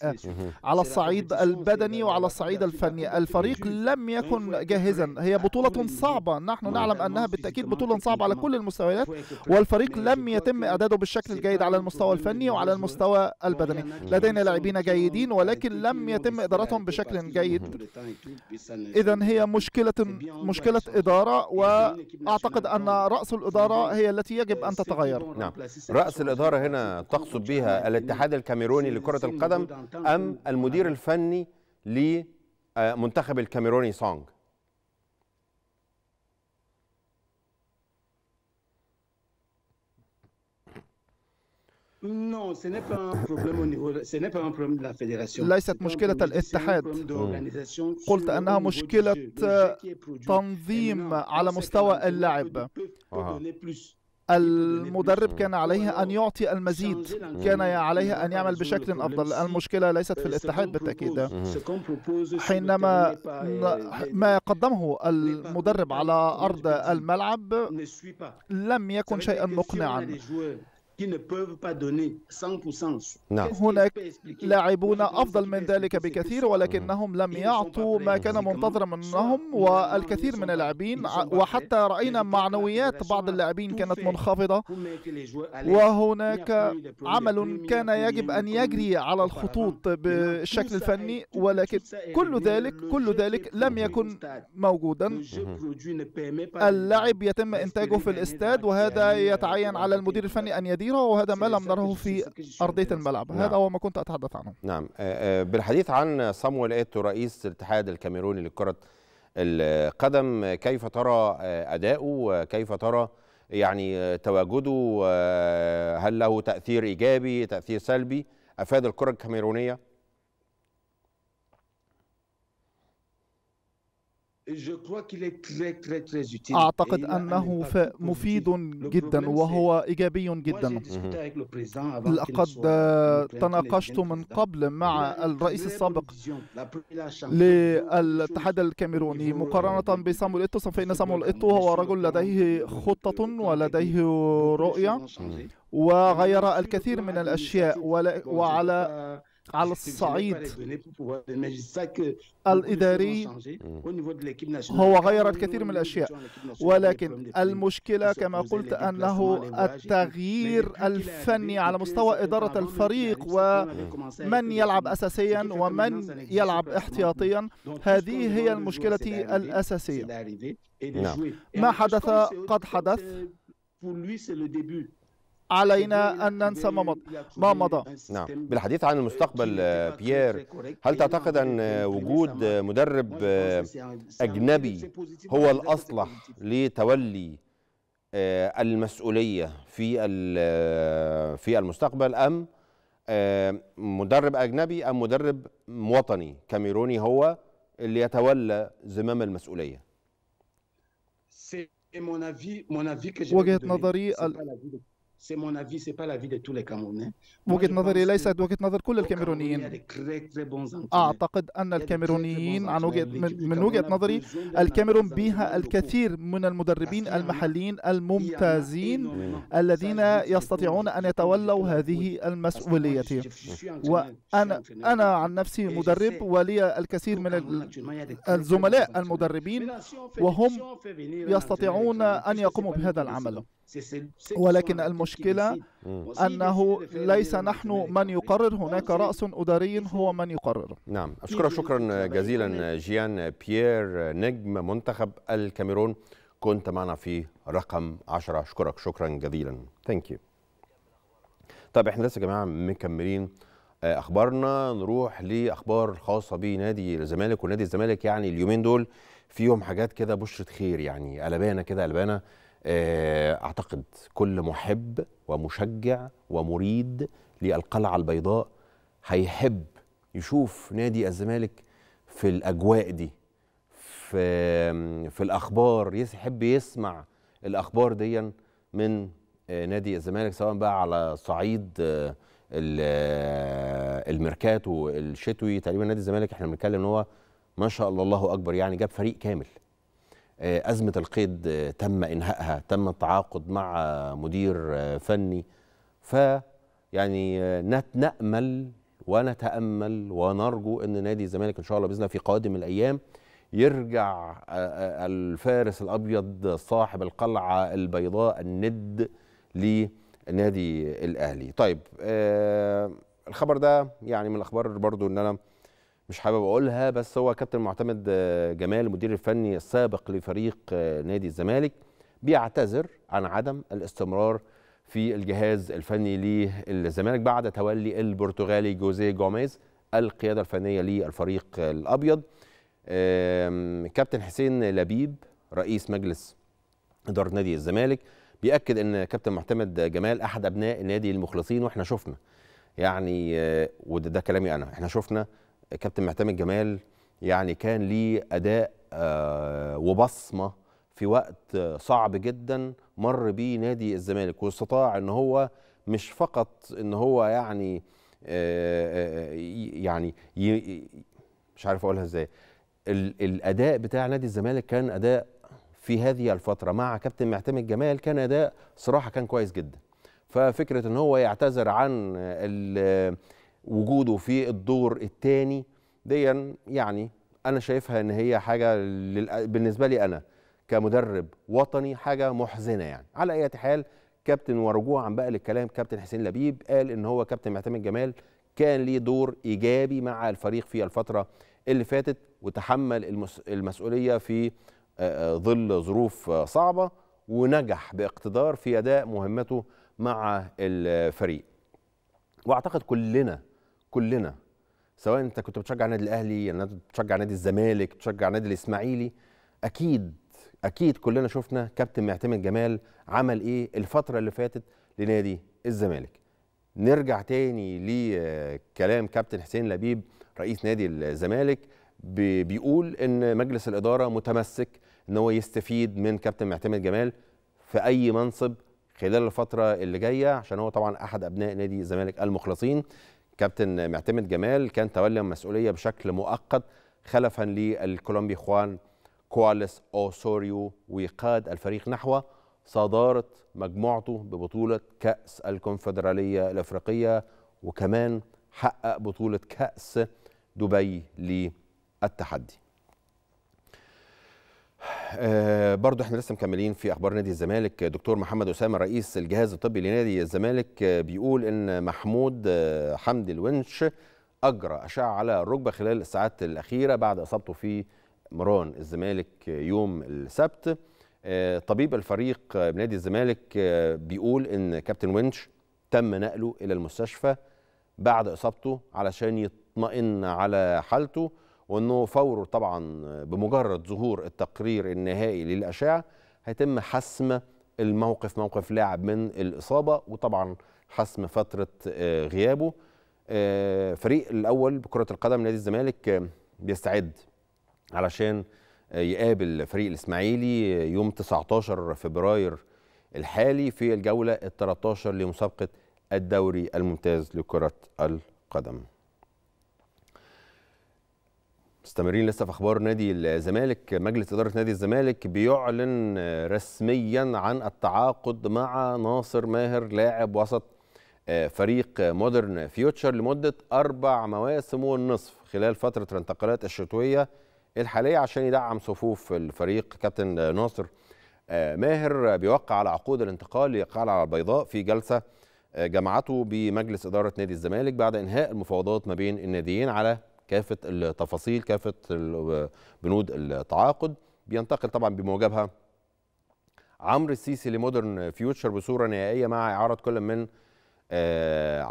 على الصعيد البدني وعلى الصعيد الفني الفريق لم يكن جاهزا هي بطولة صعبة نحن نعلم أنها بالتأكيد بطولة صعبة على كل المستويات والفريق لم يتم إعداده بالشكل الجيد على المستوى الفني وعلى المستوى البدني لدينا لاعبين جيدين ولكن لم يتم ادارتهم بشكل جيد اذا هي مشكله مشكله اداره واعتقد ان راس الاداره هي التي يجب ان تتغير. نعم. رأس الإدارة هنا تقصد بها الاتحاد الكاميروني لكرة القدم أم المدير الفني لمنتخب الكاميروني سونج ليست مشكلة الاتحاد. قلت أنها مشكلة تنظيم على مستوى اللعب المدرب كان عليه أن يعطي المزيد. كان عليه أن يعمل بشكل أفضل. المشكلة ليست في الاتحاد بالتأكيد. حينما ما قدمه المدرب على أرض الملعب لم يكن شيئا مقنعا. نعم. هناك لاعبون أفضل من ذلك بكثير ولكنهم لم يعطوا ما كان منتظرا منهم والكثير من اللاعبين وحتى رأينا معنويات بعض اللاعبين كانت منخفضة. وهناك عمل كان يجب أن يجري على الخطوط بالشكل الفني ولكن كل ذلك كل ذلك لم يكن موجودا. اللعب يتم إنتاجه في الاستاد وهذا يتعين على المدير الفني أن يدير وهذا ما لم نره في أرضية الملعب. نعم. هذا هو ما كنت أتحدث عنه. نعم. بالحديث عن صامويل إيتو رئيس الاتحاد الكاميروني لكرة القدم كيف ترى أداؤه كيف ترى يعني تواجده هل له تأثير إيجابي تأثير سلبي؟ أفاد الكرة الكاميرونية. أعتقد أنه مفيد جدا وهو إيجابي جدا. لقد تناقشت من قبل مع الرئيس السابق للاتحاد الكاميروني. مقارنة بسامويل إيتو فإن سامويل إيتو هو رجل لديه خطة ولديه رؤية. وغير الكثير من الأشياء. وعلى على الصعيد. الإداري هو غير الكثير من الأشياء. ولكن المشكلة كما قلت أنه التغيير الفني على مستوى إدارة الفريق ومن يلعب أساسيا ومن يلعب احتياطيا. هذه هي المشكلة الأساسية. ما حدث قد حدث؟ علينا أن ننسى ما مضى ما مضى. نعم. بالحديث عن المستقبل بيير هل تعتقد أن وجود مدرب أجنبي هو الأصلح لتولي المسؤولية في في المستقبل أم مدرب أجنبي أم مدرب وطني؟ كاميروني هو اللي يتولى زمام المسؤولية. وجهة نظري وجهة نظري ليست وجهة نظر كل الكاميرونيين أعتقد أن الكاميرونيين عن وجهة من وجهة نظري الكاميرون بها الكثير من المدربين المحليين الممتازين الذين يستطيعون أن يتولوا هذه المسؤولية وأنا أنا عن نفسي مدرب ولي الكثير من الزملاء المدربين وهم يستطيعون أن يقوموا بهذا العمل ولكن المشكلة أنه ليس نحن من يقرر هناك رأس إداري هو من يقرر. نعم. أشكرك شكرا جزيلا جيان بيير نجم منتخب الكاميرون. كنت معنا في رقم 10 أشكرك شكرا جزيلا. thank you طيب إحنا لسه يا جماعة مكملين أخبارنا. نروح لأخبار خاصة بنادي الزمالك ونادي الزمالك. يعني اليومين دول فيهم حاجات كده بشرة خير يعني قلبانة كده قلبانة أعتقد كل محب ومشجع ومريد للقلعة البيضاء هيحب يشوف نادي الزمالك في الأجواء دي في في الأخبار يحب يسمع الأخبار دي من نادي الزمالك سواء بقى على صعيد الميركاتو الشتوي تقريبا نادي الزمالك إحنا بنتكلم إن هو ما شاء الله الله أكبر يعني جاب فريق كامل. أزمة القيد تم إنهائها تم التعاقد مع مدير فني. ف يعني نأمل ونتأمل ونرجو أن نادي الزمالك إن شاء الله بإذن الله في قادم الأيام يرجع الفارس الأبيض صاحب القلعة البيضاء الند لنادي الأهلي. طيب الخبر ده يعني من الأخبار برضو إن أنا مش حابب أقولها بس هو كابتن معتمد جمال المدير الفني السابق لفريق نادي الزمالك بيعتذر عن عدم الاستمرار في الجهاز الفني للزمالك بعد تولي البرتغالي جوزيه جوميز القيادة الفنية للفريق الأبيض. كابتن حسين لبيب رئيس مجلس إدارة نادي الزمالك بيأكد إن كابتن معتمد جمال أحد أبناء النادي المخلصين وإحنا شفنا يعني وده ده كلامي أنا إحنا شفنا كابتن معتمد جمال يعني كان ليه أداء وبصمة في وقت صعب جدا مر بيه نادي الزمالك واستطاع إن هو مش فقط إن هو يعني يعني مش عارف أقولها إزاي. الأداء بتاع نادي الزمالك كان أداء في هذه الفترة مع كابتن معتمد جمال كان أداء صراحة كان كويس جدا. ففكرة إن هو يعتذر عن وجوده في الدور الثاني دي يعني أنا شايفها إن هي حاجة بالنسبة لي أنا كمدرب وطني حاجة محزنة يعني. على أي حال كابتن ورجوعا بقى للكلام كابتن حسين لبيب قال إن هو كابتن معتمد جمال كان ليه دور إيجابي مع الفريق في الفترة اللي فاتت وتحمل المسؤولية في ظل ظروف صعبة ونجح باقتدار في أداء مهمته مع الفريق. وأعتقد كلنا كلنا سواء انت كنت بتشجع النادي الأهلي يعني بتشجع نادي الزمالك بتشجع نادي الإسماعيلي أكيد أكيد كلنا شفنا كابتن معتمد جمال عمل إيه الفترة اللي فاتت لنادي الزمالك. نرجع تاني لكلام كابتن حسين لبيب رئيس نادي الزمالك بيقول إن مجلس الإدارة متمسك إن هو يستفيد من كابتن معتمد جمال في أي منصب خلال الفترة اللي جاية عشان هو طبعا أحد أبناء نادي الزمالك المخلصين. كابتن معتمد جمال كان تولى المسؤولية بشكل مؤقت خلفا للكولومبي خوان كواليس أوسوريو وقاد الفريق نحو صدارة مجموعته ببطولة كأس الكونفدرالية الأفريقية وكمان حقق بطولة كأس دبي للتحدي. برضو إحنا لسه مكملين في أخبار نادي الزمالك. دكتور محمد أسامة رئيس الجهاز الطبي لنادي الزمالك آه بيقول إن محمود آه حمدي الونش أجرى أشعة على الركبه خلال الساعات الأخيرة بعد إصابته في مران الزمالك يوم السبت. طبيب الفريق بنادي الزمالك بيقول إن كابتن ونش تم نقله إلى المستشفى بعد إصابته علشان يطمئن على حالته. وأنه فور طبعا بمجرد ظهور التقرير النهائي للأشعة هيتم حسم الموقف موقف لاعب من الإصابة وطبعا حسم فترة غيابه فريق الأول بكرة القدم نادي الزمالك بيستعد علشان يقابل فريق الإسماعيلي يوم 19 فبراير الحالي في الجولة ال 13 لمسابقة الدوري الممتاز لكرة القدم. مستمرين لسه في أخبار نادي الزمالك. مجلس إدارة نادي الزمالك بيعلن رسميا عن التعاقد مع ناصر ماهر لاعب وسط فريق مودرن فيوتشر لمدة أربع مواسم والنصف خلال فترة الانتقالات الشتوية الحالية عشان يدعم صفوف الفريق. كابتن ناصر ماهر بيوقع على عقود الانتقال ليقال على البيضاء في جلسة جمعته بمجلس إدارة نادي الزمالك بعد إنهاء المفاوضات ما بين الناديين على كافة التفاصيل كافة بنود التعاقد. بينتقل طبعا بموجبها عمرو السيسي لمودرن فيوتشر بصورة نهائية مع إعارة كل من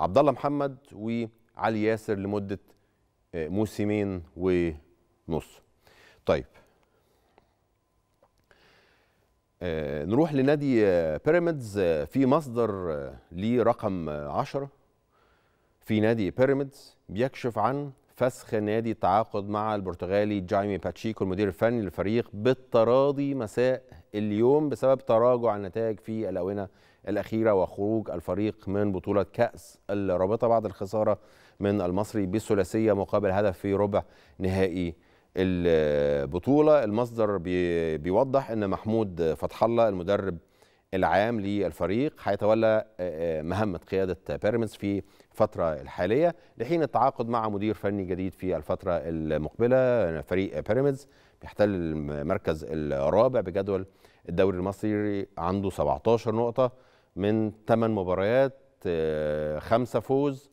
عبد الله محمد وعلي ياسر لمدة موسمين ونص. طيب. آه نروح لنادي آه بيراميدز آه في مصدر ليه رقم 10 في نادي بيراميدز بيكشف عن فسخ نادي التعاقد مع البرتغالي جايمي باتشيكو المدير الفني للفريق بالتراضي مساء اليوم بسبب تراجع النتائج في الآونة الأخيرة وخروج الفريق من بطولة كأس الرابطة بعد الخسارة من المصري بثلاثية مقابل هدف في ربع نهائي البطولة. المصدر بي بيوضح إن محمود فتح الله المدرب العام للفريق هيتولى مهمة قيادة بيراميدز في الفترة الحالية لحين التعاقد مع مدير فني جديد في الفترة المقبلة فريق بيراميدز بيحتل المركز الرابع بجدول الدوري المصري عنده 17 نقطة من 8 مباريات خمسة فوز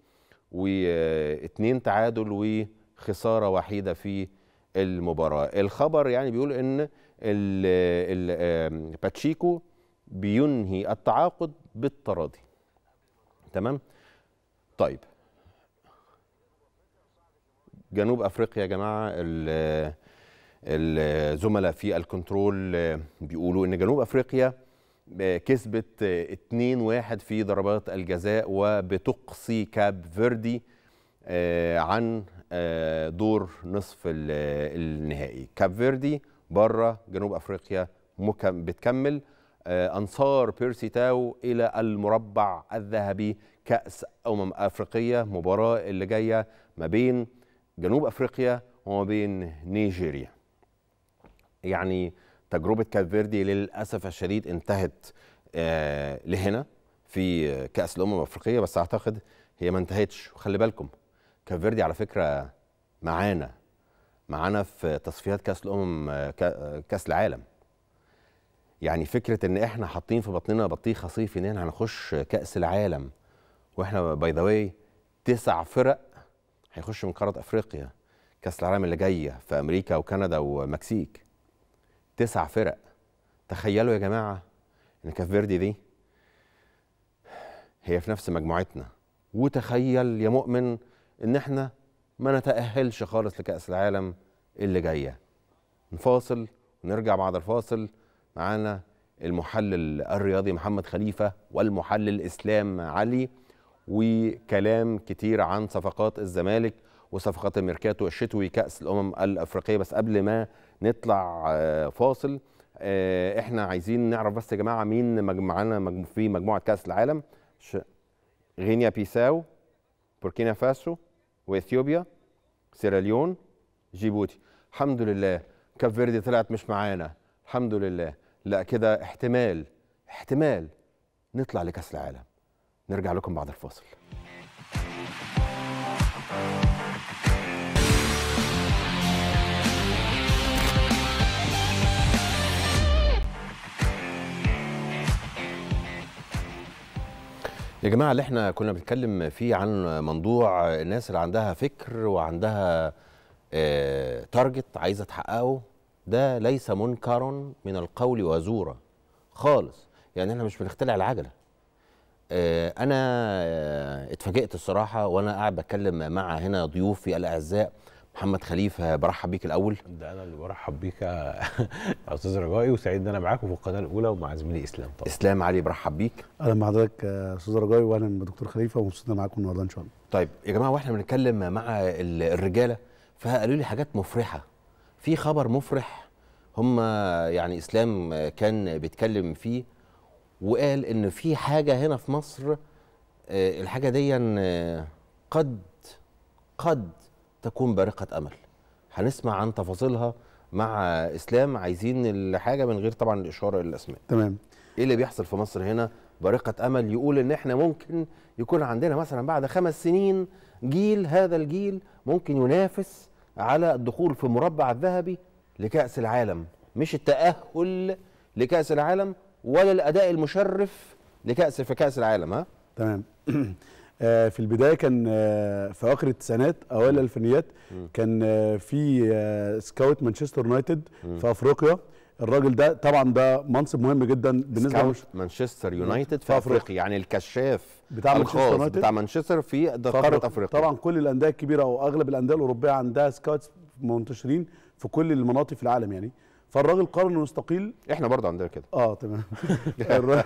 واثنين تعادل وخسارة وحيدة في المباراة. الخبر يعني بيقول إن باتشيكو بينهي التعاقد بالتراضي. تمام؟ طيب. جنوب أفريقيا يا جماعة الزملاء في الكنترول بيقولوا إن جنوب أفريقيا كسبت 2-1 في ضربات الجزاء وبتقصي كاب فيردي عن دور نصف النهائي. كاب فيردي بره جنوب أفريقيا بتكمل أنصار بيرسي تاو إلى المربع الذهبي. كأس أمم أفريقية مباراة اللي جاية ما بين جنوب أفريقيا وما بين نيجيريا. يعني تجربة كاب فيردي للأسف الشديد انتهت آه لهنا في كأس الأمم الأفريقية بس أعتقد هي ما انتهتش. وخلي بالكم كاب فيردي على فكرة معانا معانا في تصفيات كأس الأمم كأس العالم. يعني فكرة إن إحنا حاطين في بطننا بطيخة صيفي إن إحنا هنخش كأس العالم وإحنا by the way تسع فرق هيخشوا من قارة أفريقيا كأس العالم اللي جاية في أمريكا وكندا ومكسيك. تسع فرق. تخيلوا يا جماعة إن كاف فيردي دي هي في نفس مجموعتنا. وتخيل يا مؤمن إن إحنا ما نتأهلش خالص لكأس العالم اللي جاية نفاصل ونرجع بعد الفاصل. معانا المحلل الرياضي محمد خليفة والمحلل اسلام علي. وكلام كتير عن صفقات الزمالك وصفقات الميركاتو الشتوي كأس الأمم الأفريقية. بس قبل ما نطلع فاصل إحنا عايزين نعرف بس يا جماعة مين معانا في مجموعة كأس العالم؟ غينيا بيساو بوركينا فاسو وإثيوبيا سيراليون جيبوتي. الحمد لله كاب فيردي طلعت مش معانا. الحمد لله. لا كده احتمال احتمال نطلع لكأس العالم. نرجع لكم بعد الفاصل. يا جماعة اللي إحنا كنا بنتكلم فيه عن موضوع الناس اللي عندها فكر وعندها تارجت عايزة تحققه ده ليس منكرا من القول وزورا خالص. يعني إحنا مش بنخترع العجلة. آه أنا آه اتفاجئت الصراحة وأنا قاعد بتكلم مع هنا ضيوفي الأعزاء. محمد خليفه برحب بيك الأول. ده أنا اللي برحب بيك يا أستاذ رجائي وسعيد إن أنا معاكم في القناة الأولى ومع زميلي إسلام طبعا. إسلام علي برحب بيك. أهلا بحضرتك يا أستاذ رجائي واهلا بدكتور خليفة ومبسوط معاكم النهارده إن شاء الله. طيب يا جماعة وإحنا بنتكلم مع الرجالة فقالوا لي حاجات مفرحة. في خبر مفرح هم يعني إسلام كان بيتكلم فيه وقال إن في حاجة هنا في مصر الحاجة دي قد قد تكون بارقة أمل. هنسمع عن تفاصيلها مع إسلام عايزين الحاجة من غير طبعا الاشاره للاسماء تمام. إيه اللي بيحصل في مصر هنا؟ بارقة أمل. يقول إن إحنا ممكن يكون عندنا مثلا بعد خمس سنين جيل هذا الجيل ممكن ينافس على الدخول في مربع الذهبي لكأس العالم. مش التأهل لكأس العالم ولا الأداء المشرف لكأس في كأس العالم ها؟ تمام. في البداية كان في أواخر التسعينات أوائل الألفينيات كان في سكاوت مانشستر يونايتد في أفريقيا. الراجل ده طبعا ده منصب مهم جدا بالنسبة لمش... مانشستر يونايتد في أفريقيا. يعني الكشاف بتاع مانشستر يونايتد؟ بتاع مانشستر في قارة أفريقيا. طبعا كل الأندية الكبيرة أو أغلب الأندية الأوروبية عندها scouts منتشرين في كل المناطق في العالم يعني. فالراجل قرر إنه يستقيل. إحنا برضه عندنا كده. آه تمام.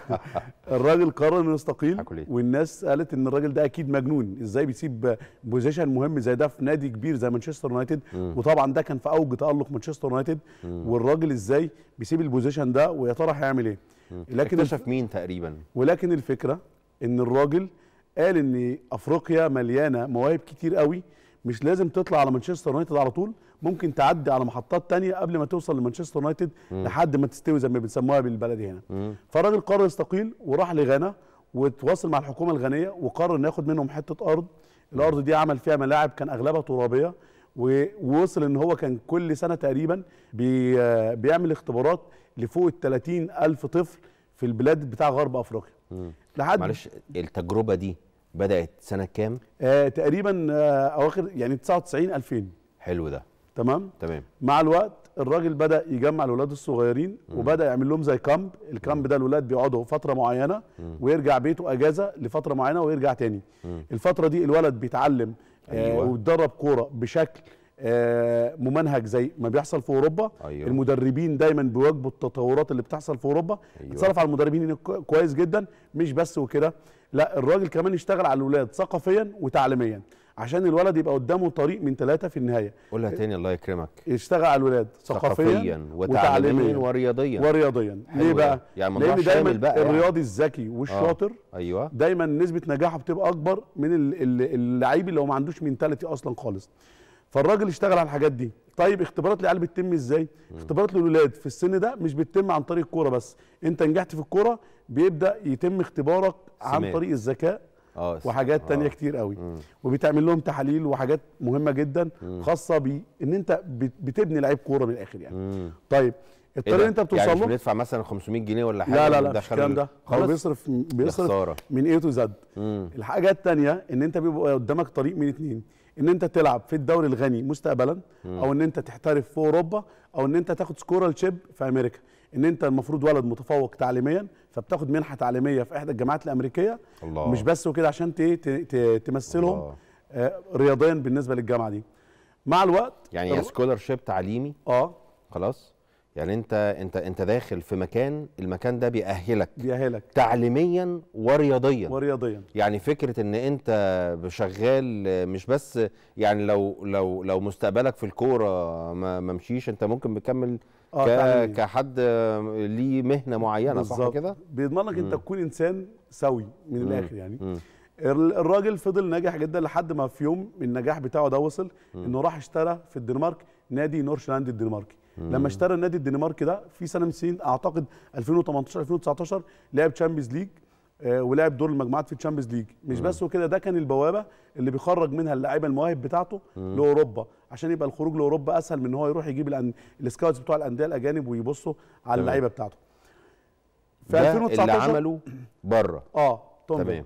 الراجل قرر إنه يستقيل والناس قالت إن الراجل ده أكيد مجنون. إزاي بيسيب position مهم زي ده في نادي كبير زي مانشستر يونايتد؟ وطبعا ده كان في أوج تألق مانشستر يونايتد. والراجل إزاي بيسيب ال position ده؟ ويا ترى هيعمل إيه؟ لكن اكتشف مين تقريبا؟ ولكن الفكرة إن الراجل قال إن أفريقيا مليانة مواهب كتير قوي. مش لازم تطلع على مانشستر يونايتد على طول ممكن تعدي على محطات تانية قبل ما توصل لمانشستر يونايتد لحد ما تستوي زي ما بنسموها بالبلدي هنا. مم. فالراجل قرر يستقيل وراح لغانا وتواصل مع الحكومة الغانيه وقرر إنه ياخد منهم حتة أرض. الأرض دي عمل فيها ملاعب كان أغلبها ترابية ووصل إن هو كان كل سنة تقريبا بي بيعمل اختبارات لفوق ال 30 ألف طفل في البلاد بتاع غرب أفريقيا. لحد معلش التجربة دي بدأت سنة كام؟ آه تقريبا آه أواخر يعني 99 2000 حلو ده. تمام؟ تمام. مع الوقت الراجل بدأ يجمع الولاد الصغيرين وبدأ يعمل لهم زي كامب. الكامب ده الولاد بيقعدوا فترة معينة ويرجع بيته أجازة لفترة معينة ويرجع تاني. الفترة دي الولد بيتعلم آه أيوة. ويتدرب كورة بشكل آه ممنهج زي ما بيحصل في أوروبا أيوة. المدربين دايما بيواجبوا التطورات اللي بتحصل في أوروبا أيوة. اتصرف على المدربين كويس جدا مش بس وكده لا الراجل كمان اشتغل على الولاد ثقافيا وتعليميا عشان الولد يبقى قدامه طريق من ثلاثة في النهاية قولها تاني الله يكرمك يشتغل على الولاد ثقافيا ثقافيا وتعليميا ورياضيا ورياضيا ليه. بقى؟ يعني لأن دايما بقى يعني. الرياضي الذكي والشاطر أيوه دايما نسبة نجاحه بتبقى أكبر من ال- ال- اللعيب اللي هو ما عندوش مينتاليتي أصلا خالص فالراجل اشتغل على الحاجات دي. طيب اختبارات العيال بتتم إزاي؟ اختبارات للولاد. في السن ده مش بتتم عن طريق الكورة بس. انت نجحت في الكورة بيبدأ يتم اختبارك عن. طريق الذكاء س- وحاجات تانية آه. كتير قوي. وبيتعمل لهم تحاليل وحاجات مهمة جدا خاصة بان أنت بت- بتبني لعيب كورة من الآخر يعني. مم. طيب إيه الطريق ده؟ اللي أنت بتوصل يعني مش له؟ بندفع مثلا 500 جنيه ولا حاجة لا لا لا مش وندخل الكلام ده. هو بيصرف بيصرف. من A to Z مم. الحاجة الثانية إن أنت بيبقى قدامك طريق من اتنين. إن أنت تلعب في الدوري الغني مستقبلا أو إن أنت تحترف في أوروبا أو إن أنت تاخد scholarship في أمريكا. إن أنت المفروض ولد متفوق تعليميا فبتاخد منحة تعليمية في إحدى الجامعات الأمريكية. الله. مش بس وكده عشان تمثلهم الله. آه، رياضيا بالنسبة للجامعة دي. مع الوقت يعني الر- scholarship تعليمي؟ آه. خلاص. يعني انت انت انت داخل في مكان المكان ده بيأهلك بيأهلك تعليميا ورياضيا ورياضيا يعني فكرة إن أنت شغال مش بس يعني لو لو لو مستقبلك في الكورة ما ما مشيش أنت ممكن بتكمل آه،. كحد ليه مهنة معينة صح. كده؟ بيضمن لك انت تكون إنسان سوي من الآخر يعني مم. ال- الراجل فضل ناجح جدا لحد ما في يوم النجاح بتاعه ده وصل إنه راح اشترى في الدنمارك نادي نوردشيلاند الدنماركي لما اشترى النادي الدنماركي ده في سنة من السنين أعتقد 2018 2019 لعب Champions League آه، ولعب دور المجموعات في ال Champions League مش بس وكده ده كان البوابة اللي بيخرج منها اللعيبة المواهب بتاعته لأوروبا عشان يبقى الخروج لأوروبا أسهل من إن هو يروح يجيب الأن- ال scouts بتوع الأندية الأجانب ويبصوا على. اللعيبة بتاعته. في ده 2019 اللي عمله بره. آه تمام.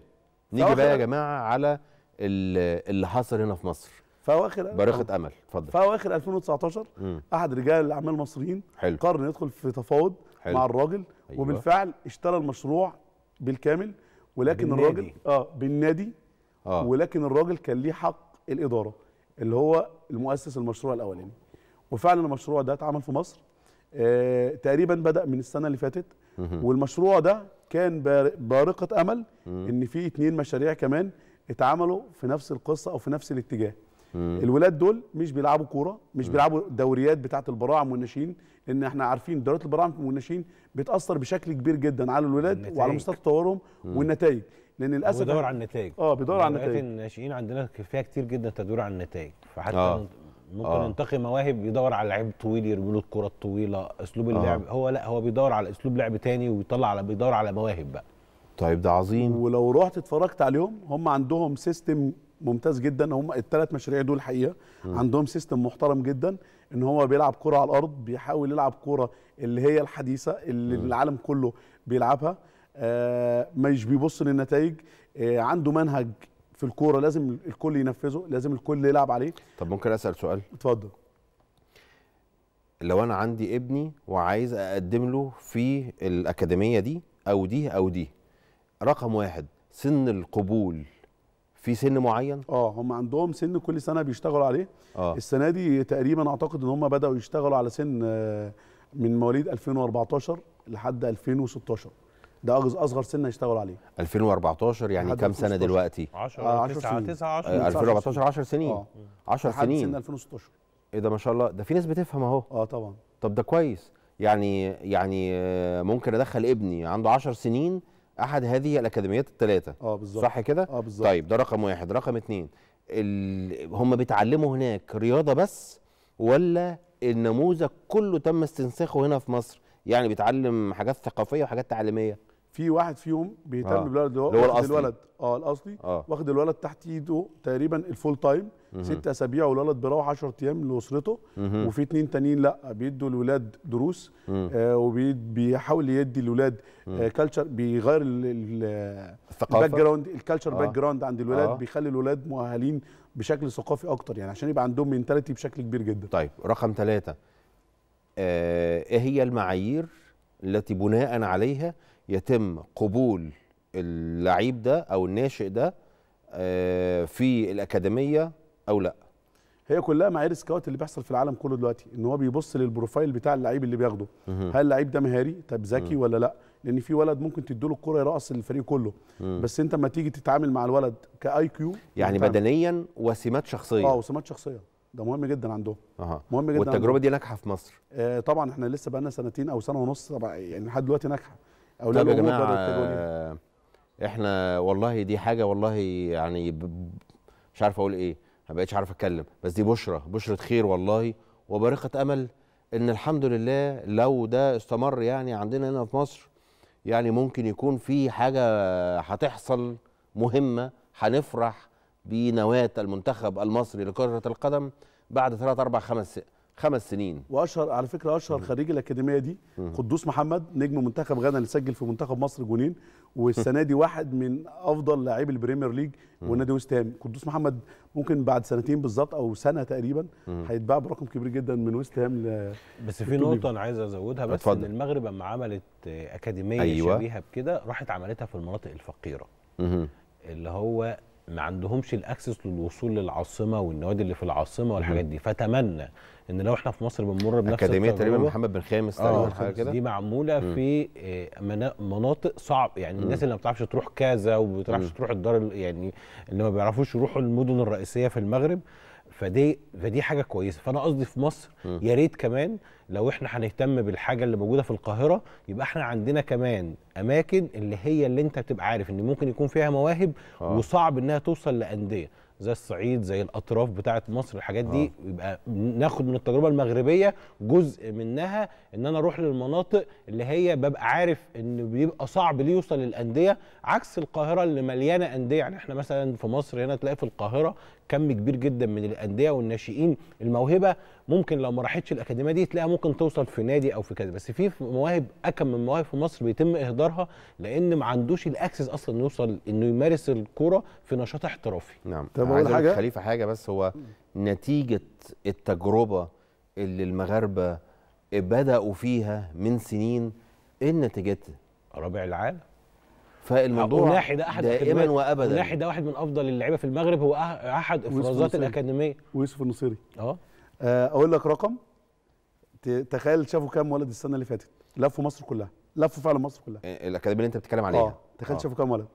نيجي بقى يا جماعة على ال- اللي حصل هنا في مصر. في اواخر بارقه أمل اتفضل في اواخر 2019 مم. أحد رجال الأعمال المصريين حلو. قرر يدخل في تفاوض حلو. مع الراجل أيوة. وبالفعل اشترى المشروع بالكامل ولكن بالنادي. الراجل آه بالنادي آه ولكن الراجل كان ليه حق الإدارة اللي هو المؤسس المشروع الأولاني وفعلا المشروع ده اتعمل في مصر آه تقريبا بدأ من السنة اللي فاتت والمشروع ده كان بار- بارقة أمل إن في اتنين مشاريع كمان اتعملوا في نفس القصة أو في نفس الاتجاه الولاد دول مش بيلعبوا كورة مش بيلعبوا دوريات بتاعة البراعم والناشئين لأن إحنا عارفين دوريات البراعم والناشئين بتأثر بشكل كبير جدا على الولاد النتائج. وعلى مستوى تطورهم والنتائج لأن للأسف بيدور على النتائج آه بيدور على دلوقتي النتائج الناشئين عندنا فيها كتير جدا تدوير على النتائج فحتى آه. آه. ممكن آه. آه. ينتقي مواهب يدور على لعيب طويل يرمي له الكرة الطويلة أسلوب اللعب آه. هو لا هو بيدور على أسلوب لعب تاني ويطلع على بيدور على مواهب بقى طيب ده عظيم ولو رحت اتفرجت عليهم هم عندهم system ممتاز جدا. هم الثلاث مشاريع دول الحقيقة عندهم system محترم جدا إن هو بيلعب كرة على الأرض بيحاول يلعب كرة اللي هي الحديثة اللي العالم كله بيلعبها. آه مش بيبص للنتائج. آه عنده منهج في الكورة لازم الكل ينفذه لازم الكل يلعب عليه. طب ممكن أسأل سؤال؟ اتفضل. لو أنا عندي ابني وعايز أقدم له في الأكاديمية دي أو دي أو دي رقم واحد سن القبول. في سن معين؟ آه هم عندهم سن كل سنة بيشتغلوا عليه. آه. السنة دي تقريبا أعتقد إن هم بدأوا يشتغلوا على سن آه، من مواليد 2014 لحد 2016 ده أصغر سن هيشتغلوا عليه. 2014 يعني كام سنة 2016. دلوقتي؟ 10 آه، 10 9 سنين. 9 10 آه، 2014 10 سنين. آه. 10 لحد سن سنين 2016 إيه ده ما شاء الله. ده في ناس بتفهم أهو. آه طبعا. طب ده كويس. يعني يعني آه، ممكن أدخل ابني عنده 10 سنين أحد هذه الأكاديميات الثلاثة. آه بالظبط. صح كده؟ آه بالظبط. طيب ده رقم واحد. رقم اتنين ال... هم بيتعلموا هناك رياضة بس ولا النموذج كله تم استنساخه هنا في مصر؟ يعني بيتعلم حاجات ثقافية وحاجات تعليمية؟ في واحد فيهم بيهتم آه. بالولد اللي هو اللي هو واخد الأصلي. الولد آه الأصلي آه واخد الولد تحت ايده تقريبا ال full time. ست أسابيع والولد بيروح 10 أيام لأسرته. وفي اتنين تانيين لأ بيدوا الولاد دروس. آه وبيحاول يدي الولاد آه culture بيغير ال- ال- الثقافة. ال background ال culture آه. background عند الولاد آه. بيخلي الولاد مؤهلين بشكل ثقافي أكتر يعني عشان يبقى عندهم mentality بشكل كبير جدا طيب رقم ثلاثة آه، إيه هي المعايير التي بناء عليها يتم قبول اللعيب ده أو الناشئ ده آه، في الأكاديمية أو لا؟ هي كلها معايير scout اللي بيحصل في العالم كله دلوقتي إن هو بيبص لل profile بتاع اللعيب اللي بياخده. هل اللعيب ده مهاري؟ طب ذكي ولا لا؟ لأن في ولد ممكن تديله الكرة يرقص الفريق كله. مم. بس أنت لما تيجي تتعامل مع الولد ك IQ يعني بتعمل- بدنيا وسمات شخصية. آه وسمات شخصية. ده مهم جدا عندهم. أها. مهم جدا والتجربة عندهم. دي ناجحة في مصر؟ آه طبعا إحنا لسه بقالنا سنتين أو سنة ونص يعني لحد دلوقتي ناجحة. يا بدأوا يتجهوا ليها. آه، إحنا والله دي حاجة والله يعني مش عارف أقول إيه ما بقتش عارف أتكلم بس دي بشرة بشرة خير والله وبارقة أمل إن الحمد لله لو ده استمر يعني عندنا هنا في مصر يعني ممكن يكون في حاجة هتحصل مهمة هنفرح بنواة المنتخب المصري لكرة القدم بعد ثلاث أربع خمس خمس سنين. وأشهر على فكرة أشهر خريج الأكاديمية دي قدوس محمد نجم منتخب غانا اللي سجل في منتخب مصر جونين والسنة دي واحد من أفضل لاعبي ال Premier League ونادي ويست هام. قدوس محمد ممكن بعد سنتين بالظبط أو سنة تقريبا هيتباع برقم كبير جدا من ويست هام ل... بس في نقطة أنا عايز أزودها بس اتفضل. إن المغرب لما عملت أكاديمية أيوة. شبيهة بكده راحت عملتها في المناطق الفقيرة. مهم. اللي هو ما عندهمش الأكسس للوصول للعاصمة والنوادي اللي في العاصمة والحاجات دي. فاتمنى إن لو إحنا في مصر بنمر بنفس أكاديمية تقريبا محمد بن خامس آه تقريبا حاجة كده؟ دي معمولة في آه، منا- مناطق صعب يعني الناس اللي ما بتعرفش تروح كذا وما بتعرفش تروح الدار ال- يعني اللي ما بيعرفوش يروحوا المدن الرئيسية في المغرب فدي فدي حاجة كويسة. فأنا قصدي في مصر يا ريت كمان لو إحنا هنهتم بالحاجة اللي موجودة في القاهرة يبقى إحنا عندنا كمان أماكن اللي هي اللي أنت بتبقى عارف إن ممكن يكون فيها مواهب آه. وصعب إنها توصل لأندية. زي الصعيد زي الأطراف بتاعه مصر الحاجات دي يبقى ناخد من التجربة المغربية جزء منها إن أنا أروح للمناطق اللي هي ببقى عارف إن بيبقى صعب ليه يوصل للأندية عكس القاهرة اللي مليانة أندية. يعني إحنا مثلا في مصر هنا تلاقي في القاهرة كم كبير جدا من الأندية والناشئين. الموهبة ممكن لو ما راحتش الأكاديمية دي تلاقيها ممكن توصل في نادي أو في كذا. بس في مواهب أكم من مواهب في مصر بيتم إهدارها لأن ما عندوش الأكسس أصلا إنه يوصل إنه يمارس الكورة في نشاط احترافي. نعم. طب عايز حاجة؟ خليفة حاجة بس. هو نتيجة التجربة اللي المغاربة بدأوا فيها من سنين إيه نتيجتها رابع العالم. فالموضوع وناحي ده أحد دائما وابدا. وناحي ده واحد من أفضل اللعيبة في المغرب هو أح- أحد إفرازات. الأكاديمية. ويوسف النصيري. أه. آه، أقول لك رقم. تخيل شافوا كام ولد السنة اللي فاتت. لفوا مصر كلها. لفوا فعلا مصر كلها. الأكاديمية اللي أنت بتتكلم عليها. آه تخيل آه. شافوا كام ولد.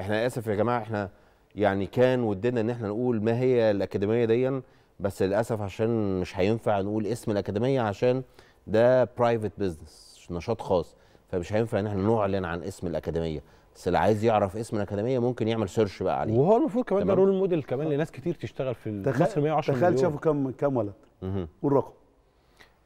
إحنا آسف يا جماعة إحنا يعني كان ودنا إن إحنا نقول ما هي الأكاديمية دي بس للأسف عشان مش هينفع نقول اسم الأكاديمية عشان ده private business نشاط خاص. فمش هينفع إن إحنا نعلن عن اسم الأكاديمية. بس اللي عايز يعرف اسم الأكاديمية ممكن يعمل search بقى عليه. وهو المفروض كمان ده. role model كمان لناس كتير تشتغل في تخيل مصر 110 تخيل شافوا كام كام ولد. مهم. قول رقم.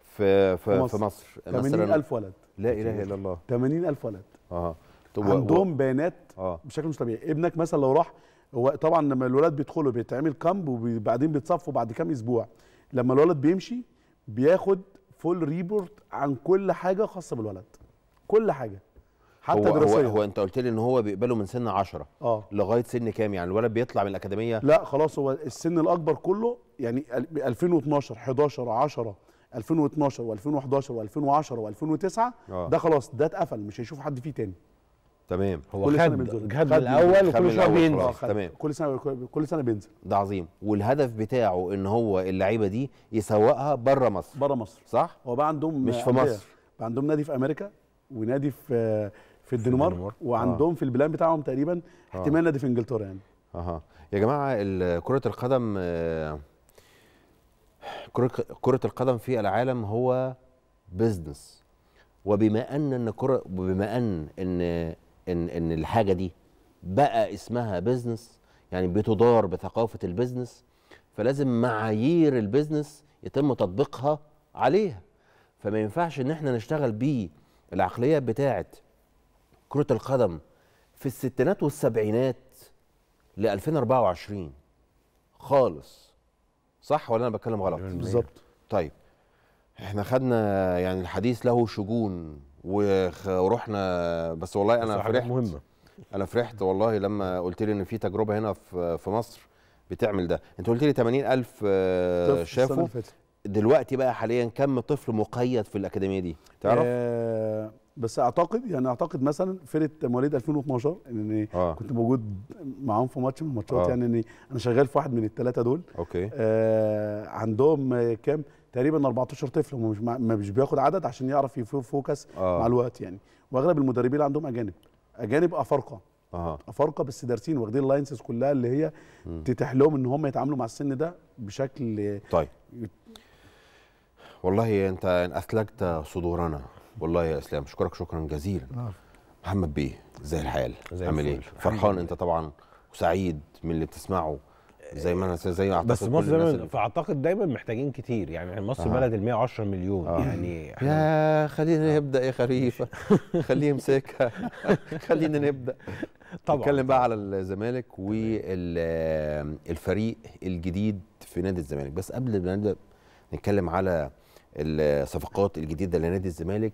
في في في في مصر. مصر. 80000 ولد. لا إله إلا الله. 80000 ولد. آه طب و- و- عندهم بيانات آه. بشكل مش طبيعي. ابنك مثلا لو راح هو طبعا لما الولاد بيدخلوا بيتعمل camp وبعدين بيتصفوا بعد كام أسبوع. لما الولد بيمشي بياخد full report عن كل حاجة خاصة بالولد. كل حاجة. حتى هو, هو دراسيا. هو انت قلت لي ان هو بيقبله من سن 10 آه. لغاية سن كام يعني؟ الولد بيطلع من الأكاديمية؟ لا خلاص هو السن الأكبر كله يعني ال- 2012 11 10 2012 و2011 و2010 و2009 آه. ده خلاص ده اتقفل مش هيشوف حد فيه تاني. تمام. هو كل سنة خد بينزل. خد الأول وكل الأول بينزل. خلاص. خد- تمام. كل سنة كل سنة بينزل. ده عظيم. والهدف بتاعه إن هو اللعيبه دي يسوقها بره مصر. بره مصر. صح؟ هو بقى عندهم مش في. مصر. بقى عندهم نادي في أمريكا ونادي في في الدنمارك. وعندهم في ال plan بتاعهم تقريبا احتمال نادي في انجلترا يعني. أها. يا جماعة كرة القدم آه، كرة القدم في العالم هو business وبما أن إن كرة وبما أن إن إن إن الحاجة دي بقى اسمها business يعني بتدار بثقافة ال business فلازم معايير البزنس يتم تطبيقها عليها. فما ينفعش إن إحنا نشتغل بيه العقلية بتاعه كرة القدم في الستينات والسبعينات ل 2024 خالص. صح ولا أنا بتكلم غلط؟ بالظبط. طيب. إحنا خدنا يعني الحديث له شجون ورحنا بس والله أنا فرحت. مهمة. أنا فرحت والله لما قلت لي إن في تجربة هنا في في مصر بتعمل ده. أنت قلت لي 80000 آه، شافوا. دلوقتي بقى حاليا كم طفل مقيد في الأكاديمية دي؟ تعرف؟ آه بس أعتقد يعني أعتقد مثلا فرقة مواليد 2012 إن آه. كنت موجود معاهم في ماتش من الماتشات آه. يعني إني أنا شغال في واحد من الثلاثه دول. okay. آه عندهم آه، كام؟ تقريبا 14 طفل هم مش مش بياخد عدد عشان يعرف ي focus آه. مع الوقت يعني. وأغلب المدربين اللي عندهم أجانب. أجانب أفارقة. آه. أفارقة بس دارسين واخدين اللاينسز كلها اللي هي تتيح لهم إن هم يتعاملوا مع السن ده بشكل طيب. والله أنت أثلجت صدورنا. والله يا اسلام أشكرك شكرا جزيلا. محمد بيه زي الحال. عامل إيه؟ فرحان. أنت طبعا وسعيد من اللي بتسمعه زي ما أنا زي ما أعتقد بس مصر دايما فأعتقد دايما محتاجين كتير. يعني مصر أها. بلد ال 110 مليون. آه. يعني يا خلينا نبدأ يا خليفه خليه يمسكها. خلينا نبدأ. طبعا. نتكلم بقى على الزمالك والفريق الجديد في نادي الزمالك. بس قبل ما نبدأ نتكلم على الصفقات الجديدة لنادي الزمالك.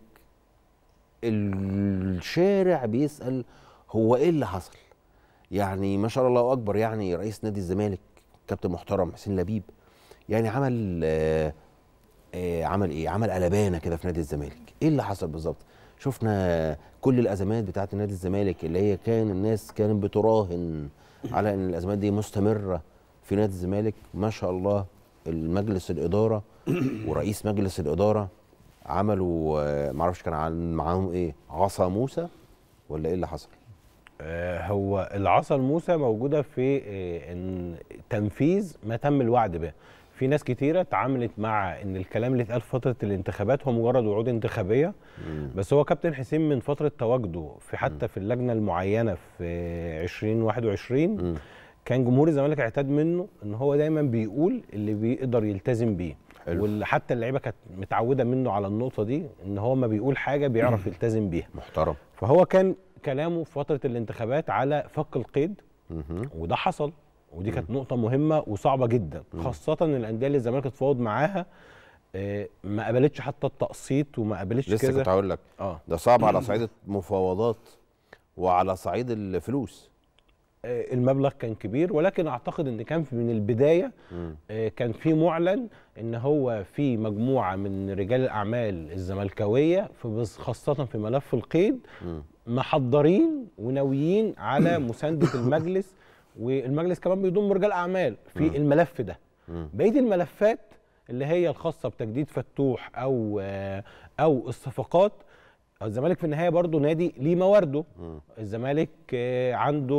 الشارع بيسأل هو إيه اللي حصل؟ يعني ما شاء الله أكبر يعني رئيس نادي الزمالك كابتن محترم حسين لبيب يعني عمل آه آه عمل إيه؟ عمل قلبانة كده في نادي الزمالك. إيه اللي حصل بالظبط؟ شفنا كل الأزمات بتاعه نادي الزمالك اللي هي كان الناس كانت بتراهن على إن الأزمات دي مستمرة في نادي الزمالك. ما شاء الله المجلس الإدارة ورئيس مجلس الإدارة عملوا آه، معرفش كان عن- معاهم إيه عصا موسى ولا إيه اللي حصل؟ آه، هو العصا الموسى موجودة في آه، إن تنفيذ ما تم الوعد به. في ناس كتيرة اتعاملت مع إن الكلام اللي اتقال في فترة الانتخابات هو مجرد وعود انتخابية. بس هو كابتن حسين من فترة تواجده في حتى في اللجنة المعينة في 2021 مم. كان جمهور الزمالك اعتاد منه إن هو دايما بيقول اللي بيقدر يلتزم بيه. حلو. واللي حتى اللعيبة كانت متعودة منه على النقطة دي إن هو ما بيقول حاجة بيعرف يلتزم بيها. محترم. فهو كان كلامه في فترة الانتخابات على فك القيد. وده حصل. ودي كانت نقطة مهمة وصعبة جدا. خاصة إن الأندية اللي الزمالك اتفاوض معاها آه، ما قبلتش حتى التقسيط وما قبلتش لسه كنت هقول لك. آه. ده صعب على صعيد المفاوضات وعلى صعيد الفلوس. آه، المبلغ كان كبير ولكن أعتقد إن كان من البداية. آه، كان في معلن إن هو في مجموعة من رجال الأعمال الزملكاوية خاصة في ملف القيد. محضرين وناويين على مساندة المجلس والمجلس كمان بيضم رجال أعمال في الملف ده. بقية الملفات اللي هي الخاصة بتجديد فتوح أو آه، أو الصفقات الزمالك في النهاية برضه نادي ليه موارده. الزمالك آه، عنده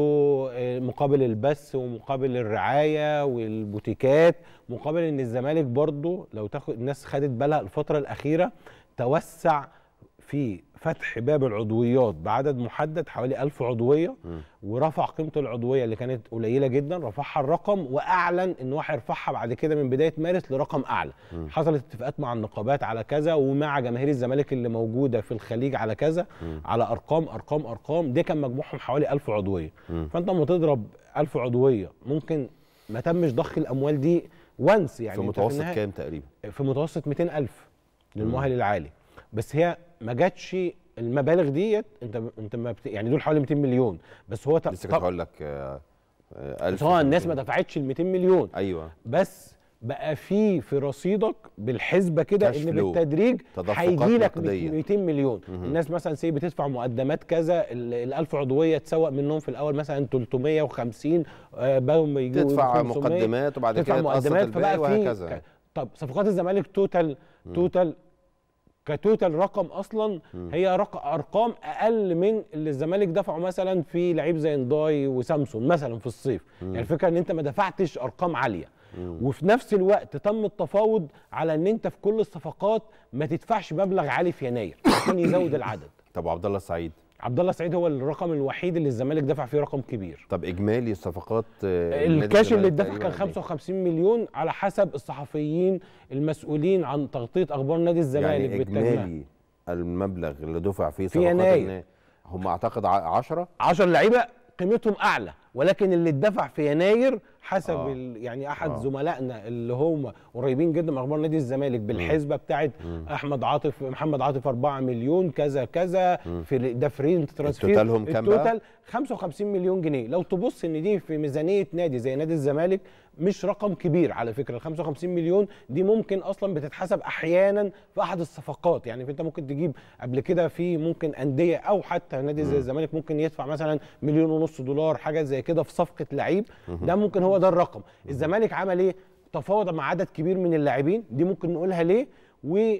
آه، مقابل البث ومقابل الرعاية والبوتيكات مقابل إن الزمالك برضه لو تاخد الناس خدت بالها الفترة الأخيرة توسع في فتح باب العضويات بعدد محدد حوالي ألف عضوية مم. ورفع قيمة العضوية اللي كانت قليلة جدا رفعها الرقم وأعلن إن هو هيرفعها بعد كده من بداية مارس لرقم أعلى مم. حصلت اتفاقات مع النقابات على كذا ومع جماهير الزمالك اللي موجودة في الخليج على كذا مم. على أرقام أرقام أرقام ده كان مجموعهم حوالي ألف عضوية مم. فأنت لما تضرب ألف عضوية ممكن ما تمش ضخ الأموال دي وانس يعني في متوسط كام تقريبا في متوسط 200 ألف للمؤهل العالي بس هي ما جاتش المبالغ ديت انت انت ما بت... يعني دول حوالي 200 مليون بس هو ت... لسه كنت هقول لك آه، آه، بس هو الناس ما 1500. دفعتش ال 200 مليون أيوه بس بقى في في رصيدك بالحسبة كده إن. بالتدريج هيجي لك نقدية. 200 مليون. الناس مثلا سي بتدفع مقدمات كذا ال 1000 عضوية تسوق منهم في الأول مثلا 350 آه بقوا يجوا تدفع 500 مقدمات وبعد تدفع كده تقسط مقدمات فبقى في طب صفقات الزمالك total total ك total رقم أصلا هي رق... أرقام أقل من اللي الزمالك دفعه مثلا في لعيب زي نداي وسامسون مثلا في الصيف. يعني الفكرة إن أنت ما دفعتش أرقام عالية. وفي نفس الوقت تم التفاوض على إن أنت في كل الصفقات ما تدفعش مبلغ عالي في يناير عشان يزود العدد. طب وعبد الله السعيد عبد الله سعيد هو الرقم الوحيد اللي الزمالك دفع فيه رقم كبير طب إجمالي الصفقات آه، الكاش اللي اتدفع كان قد إيه؟ 55 مليون على حسب الصحفيين المسؤولين عن تغطية أخبار نادي الزمالك يعني إجمالي المبلغ اللي دفع فيه في صفقات يناير. النا- هم أعتقد 10 10 لعيبة قيمتهم أعلى ولكن اللي اتدفع في يناير حسب آه. يعني أحد آه. زملائنا اللي هم قريبين جدا من أخبار نادي الزمالك بالحسبة بتاعت أحمد عاطف محمد عاطف 4 مليون كذا كذا في ده free transfer ال total هم كام؟ ال total 55 مليون جنيه لو تبص إن دي في ميزانية نادي زي نادي الزمالك مش رقم كبير على فكرة ال 55 مليون دي ممكن أصلا بتتحسب أحيانا في أحد الصفقات. يعني أنت ممكن تجيب قبل كده في ممكن أندية أو حتى نادي زي الزمالك ممكن يدفع مثلا مليون ونص دولار حاجة زي كده في صفقة لعيب. ده ممكن هو ده الرقم. الزمالك عمل إيه؟ تفاوض مع عدد كبير من اللاعبين. دي ممكن نقولها ليه؟ و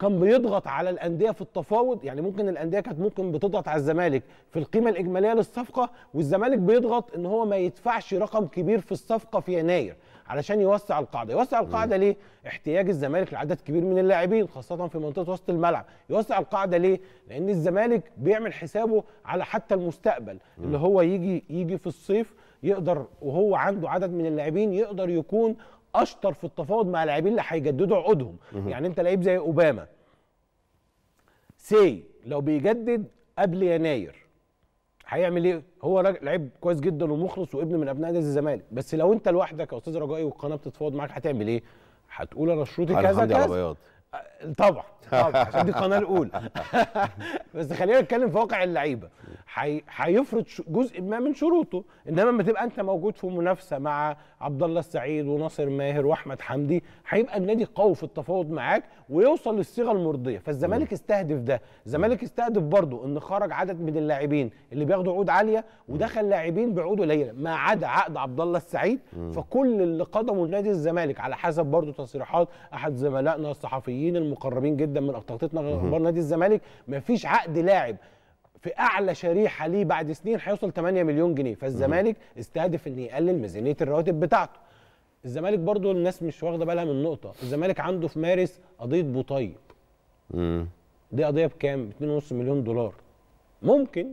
كان بيضغط على الأندية في التفاوض. يعني ممكن الأندية كانت ممكن بتضغط على الزمالك في القيمة الإجمالية للصفقة والزمالك بيضغط إن هو ما يدفعش رقم كبير في الصفقة في يناير علشان يوسع القاعدة. يوسع القاعدة ليه؟ احتياج الزمالك لعدد كبير من اللاعبين خاصة في منطقة وسط الملعب. يوسع القاعدة ليه؟ لأن الزمالك بيعمل حسابه على حتى المستقبل اللي هو يجي يجي في الصيف يقدر وهو عنده عدد من اللاعبين يقدر يكون أشطر في التفاوض مع اللاعبين اللي هيجددوا عقودهم. يعني أنت لعيب زي أوباما. سي لو بيجدد قبل يناير هيعمل إيه؟ هو راجل لعيب كويس جدا ومخلص وابن من أبناء نادي الزمالك، بس لو أنت لوحدك يا أستاذ رجائي والقناه بتتفاوض معاك هتعمل إيه؟ هتقول أنا شروطي كذا كذا. طبعا طبعا عشان دي القناة الأولى. بس خلينا نتكلم في واقع اللعيبة. هي- هيفرض ش- جزء ما من شروطه إنما لما تبقى أنت موجود في منافسة مع عبد الله السعيد وناصر ماهر وأحمد حمدي هيبقى النادي قوي في التفاوض معاك ويوصل للصيغة المرضية. فالزمالك استهدف ده. الزمالك استهدف برضه إن خرج عدد من اللاعبين اللي بياخدوا عقود عالية ودخل لاعبين بعقود قليلة ما عدا عقد عبد الله السعيد فكل اللي قدموا لنادي الزمالك على حسب برضه تصريحات أحد زملائنا الصحفيين المقربين جدا من تغطيتنا أخبار نادي الزمالك. ما فيش عقد لاعب في أعلى شريحة ليه بعد سنين هيوصل 8 مليون جنيه. فالزمالك استهدف ان يقلل ميزانية الرواتب بتاعته. الزمالك برضو الناس مش واخدة بالها من نقطة. الزمالك عنده في مارس قضية بوطيب. دي قضية بكام؟ 2.5 مليون دولار. ممكن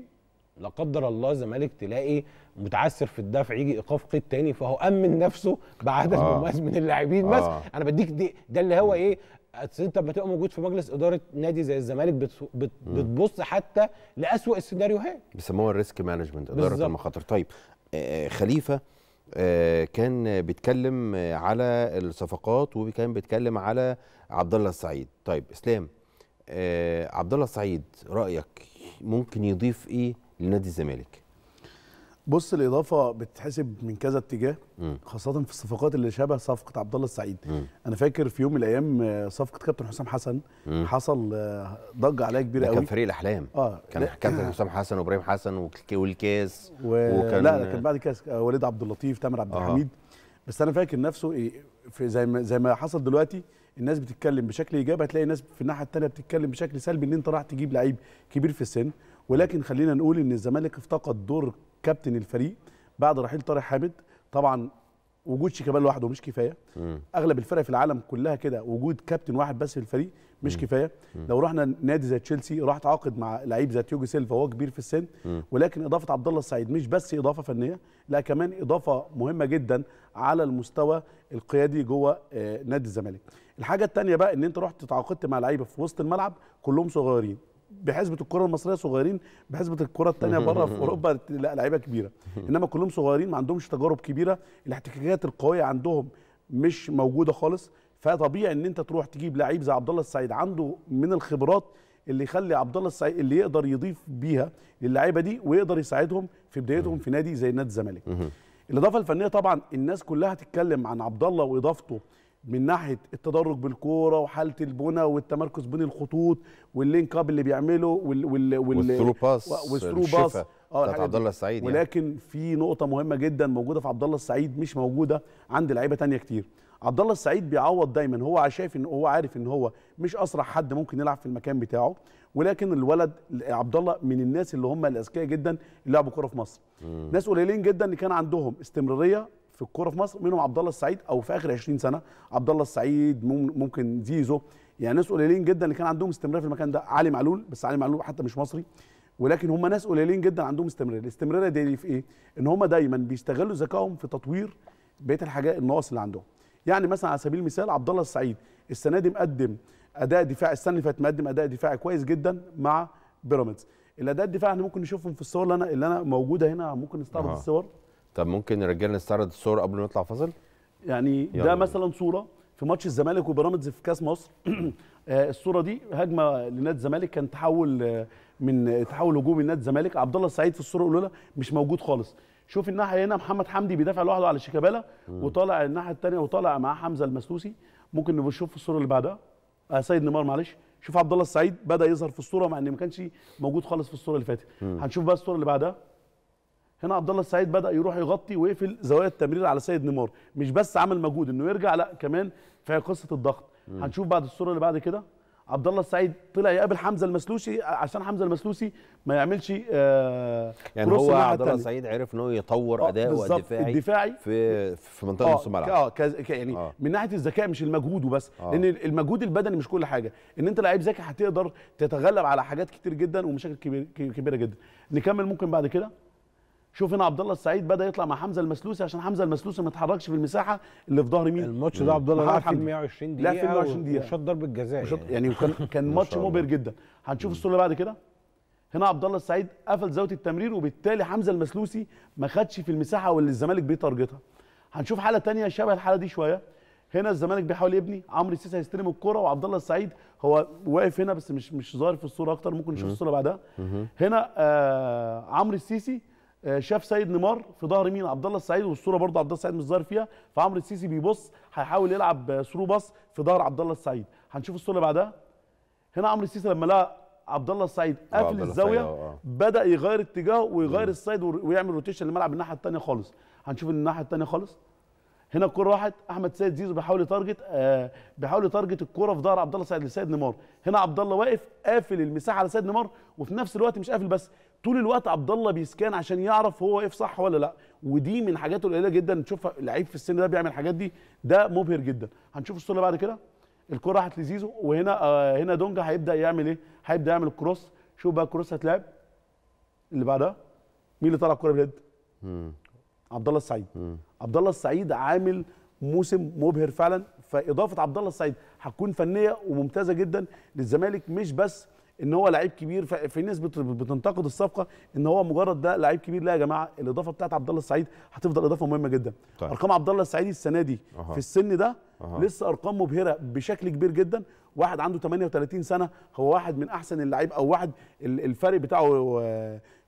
لا قدر الله الزمالك تلاقي متعثر في الدفع يجي إيقاف قيد تاني فهو أمن نفسه بعدد آه. مميز من اللاعبين آه. أنا بديك دي ده اللي هو إيه؟ أنت لما تبقى موجود في مجلس إدارة نادي زي الزمالك بت بت بتبص حتى لأسوأ السيناريوهات. بيسموها ال risk management إدارة بالظبط. المخاطر. طيب آه، خليفة آه، كان بيتكلم آه، على الصفقات وكان بيتكلم على عبد الله السعيد. طيب إسلام آه، عبد الله السعيد رأيك ممكن يضيف إيه لنادي الزمالك؟ بص الإضافة بتتحسب من كذا اتجاه. خاصة في الصفقات اللي شبه صفقة عبد الله السعيد. أنا فاكر في يوم من الأيام آه، صفقة كابتن حسام حسن. حصل آه، ضجة عليها كبيرة ده كان قوي فريق الأحلام آه كان كابتن حسام حسن وإبراهيم حسن والك- والكاس و... وكان- لا كان بعد كده آه، وليد عبد اللطيف تامر عبد آه. الحميد بس أنا فاكر نفسه إيه في زي ما زي ما حصل دلوقتي الناس بتتكلم بشكل إيجابي هتلاقي ناس في الناحية الثانية بتتكلم بشكل سلبي إن أنت راح تجيب لعيب كبير في السن ولكن خلينا نقول إن الزمالك افتقد دور كابتن الفريق بعد رحيل طارق حامد. طبعا وجود شيكابالا لوحده مش كفاية. مم. أغلب الفرق في العالم كلها كده وجود كابتن واحد بس في الفريق مش كفاية. لو رحنا نادي زي تشيلسي راح تعاقد مع لعيب زي تياجو سيلفا وهو كبير في السن. ولكن إضافة عبد الله السعيد مش بس إضافة فنية لا كمان إضافة مهمة جدا على المستوى القيادي جوه آه، نادي الزمالك. الحاجة الثانية بقى إن أنت رحت تعاقدت مع لعيبة في وسط الملعب كلهم صغيرين. بحسبة الكرة المصرية صغيرين بحسبة الكرة الثانية بره في أوروبا لا لعيبة كبيرة. إنما كلهم صغيرين ما عندهمش تجارب كبيرة. الاحتكاكات القوية عندهم مش موجودة خالص. فطبيعي إن أنت تروح تجيب لعيب زي عبد الله السعيد عنده من الخبرات اللي يخلي عبد الله السعيد اللي يقدر يضيف بيها للعيبة دي ويقدر يساعدهم في بدايتهم في نادي زي نادي الزمالك. الإضافة الفنية طبعا الناس كلها هتتكلم عن عبد الله وإضافته من ناحية التدرج بالكوره وحالة البنى والتمركز بين الخطوط وال link up اللي بيعمله وال وال وال وال through pass وال through pass عبد. الله السعيد يعني. ولكن في نقطة مهمة جدا موجودة في عبد الله السعيد مش موجودة عند لعيبة تانية كتير. عبد الله السعيد بيعوض دايما. هو شايف إن هو عارف إن هو مش أسرع حد ممكن يلعب في المكان بتاعه. ولكن الولد عبد الله من الناس اللي هم الأذكياء جدا اللي لعبوا كورة في مصر. ناس قليلين جدا اللي كان عندهم استمرارية في الكورة في مصر منهم عبد الله السعيد أو في آخر 20 سنة. عبد الله السعيد مم- ممكن زيزو. يعني ناس قليلين جدا اللي كان عندهم استمرار في المكان ده علي معلول بس علي معلول حتى مش مصري. ولكن هم ناس قليلين جدا عندهم استمرار. الاستمراريه دي في إيه؟ إن هم دايما بيستغلوا ذكائهم في تطوير بقية الحاجات النواقص اللي عندهم. يعني مثلا على سبيل المثال عبد الله السعيد السنة دي مقدم أداء دفاعي السنة اللي فاتت مقدم أداء دفاعي كويس جدا مع بيراميدز. الأداء الدفاعي إحنا ممكن نشوفهم في الصور اللي أنا اللي أنا موجودة هنا ممكن نستعرض. الصور. طب ممكن الرجاله نستعرض الصور قبل ما نطلع فاصل؟ يعني ده. مثلا صورة في ماتش الزمالك وبيراميدز في كأس مصر. آه، الصورة دي هجمة لنادي الزمالك كان تحول آه، من تحول هجومي لنادي الزمالك. عبد الله السعيد في الصورة الأولى مش موجود خالص. شوف الناحية هنا محمد حمدي بيدافع لوحده على شيكابالا وطالع الناحية الثانية وطالع معاه حمزة المسلوسي. ممكن نشوف الصورة اللي بعدها. آه سيد نيمار معلش. شوف عبد الله السعيد بدأ يظهر في الصورة مع إن ما كانش موجود خالص في الصورة اللي فاتت. هنشوف بقى الصورة اللي بعدها. هنا عبد الله السعيد بدأ يروح يغطي ويقفل زوايا التمرير على سيد نيمار مش بس عمل مجهود إنه يرجع لأ كمان في قصة الضغط. هنشوف بعد الصورة اللي بعد كده. عبد الله السعيد طلع يقابل حمزة المسلوسي عشان حمزة المسلوسي ما يعملش آه يعني هو عبد الله التانية. سعيد عرف ان هو يطور آه، اداؤه الدفاعي الدفاعي. في في منطقة آه نص الملعب. آه يعني آه. من ناحية الذكاء مش المجهود وبس آه. لأن المجهود البدني مش كل حاجة. إن أنت لعيب ذكي هتقدر تتغلب على حاجات كتير جدا ومشاكل كبير كبيرة جدا. نكمل ممكن بعد كده؟ شوف هنا عبد الله السعيد بدأ يطلع مع حمزة المسلوسي عشان حمزة المسلوسي ما اتحركش في المساحة اللي في ظهر مين؟ الماتش ده عبد الله لعب حمدي. 120 لعب دقيقة فيه 120 دقيقة. وشاط ضربة جزاء يعني. يعني كان كان ما ماتش. مبهر جدا. هنشوف الصورة اللي بعد كده. هنا عبد الله السعيد قفل زاوية التمرير وبالتالي حمزة المسلوسي ما خدش في المساحة واللي الزمالك بيتارجتها. هنشوف حالة تانية شبه الحالة دي شوية. هنا الزمالك بيحاول يبني. عمرو السيسي هيستلم الكرة وعبد الله السعيد هو واقف هنا بس مش مش ظاهر في الصورة أكتر. ممكن نشوف الصورة بعدها. هنا آه عمرو السيسي شاف سيد نيمار في ظهر مين؟ عبد الله السعيد والصورة برضه عبد الله السعيد مش ظاهر فيها. فعمرو السيسي بيبص هيحاول يلعب آه، through pass في ظهر عبد الله السعيد. هنشوف الصورة اللي بعدها. هنا عمرو السيسي لما لقى عبد الله السعيد آه، قافل الزاوية آه، آه. بدأ يغير اتجاهه ويغير ال side ويعمل rotation للملعب الناحية الثانية خالص. هنشوف الناحية الثانية خالص. هنا الكره راحت أحمد سيد زيزو بيحاول ي target آه بيحاول ي target الكرة في ظهر عبد الله السعيد لسيد نيمار. هنا عبد الله واقف قافل المساحة على سيد نيمار وفي نفس الوقت مش قافل بس طول الوقت عبد الله بي scan عشان يعرف هو واقف صح ولا لا. ودي من الحاجات القليلة جدا. تشوفها لعيب في السن ده بيعمل الحاجات دي ده مبهر جدا. هنشوف الصورة بعد كده. الكرة راحت لزيزو وهنا آه هنا دونجا هيبدأ يعمل إيه؟ هيبدأ يعمل ال cross. شوف بقى ال cross هتلعب. اللي بعدها مين اللي طلع الكرة باليد؟ عبد الله السعيد. عبد الله السعيد عامل موسم مبهر فعلا. فإضافة عبد الله السعيد هتكون فنية وممتازة جدا للزمالك. مش بس إن هو لعيب كبير في ناس بت- بتنتقد الصفقة إن هو مجرد ده لعيب كبير لا يا جماعة الإضافة بتاعت عبد الله السعيد هتفضل إضافة مهمة جدا طيب. أرقام عبد الله السعيد السنة دي أها. في السن ده أها. لسه أرقام مبهرة بشكل كبير جدا واحد عنده 38 سنة هو واحد من أحسن اللعيب أو واحد ال- الفرق بتاعه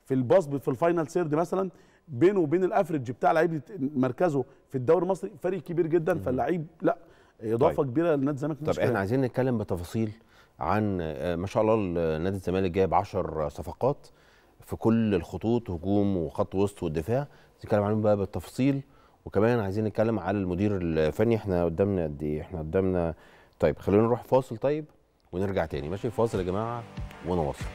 في ال pass في ال final third مثلا بينه وبين ال average بتاع لعيب مركزه في الدوري المصري فرق كبير جدا فاللعيب لا إضافة طيب. كبيرة لنادي الزمالك طب إحنا. عايزين نتكلم بتفاصيل عن آه، ما شاء الله ال- نادي الزمالك جايب 10 صفقات في كل الخطوط هجوم وخط وسط والدفاع. نتكلم عنهم بقى بالتفصيل. وكمان عايزين نتكلم على المدير الفني. إحنا قدامنا قد إيه؟ إحنا قدامنا طيب خلينا نروح فاصل طيب ونرجع تاني. ماشي؟ فاصل يا جماعة ونواصل.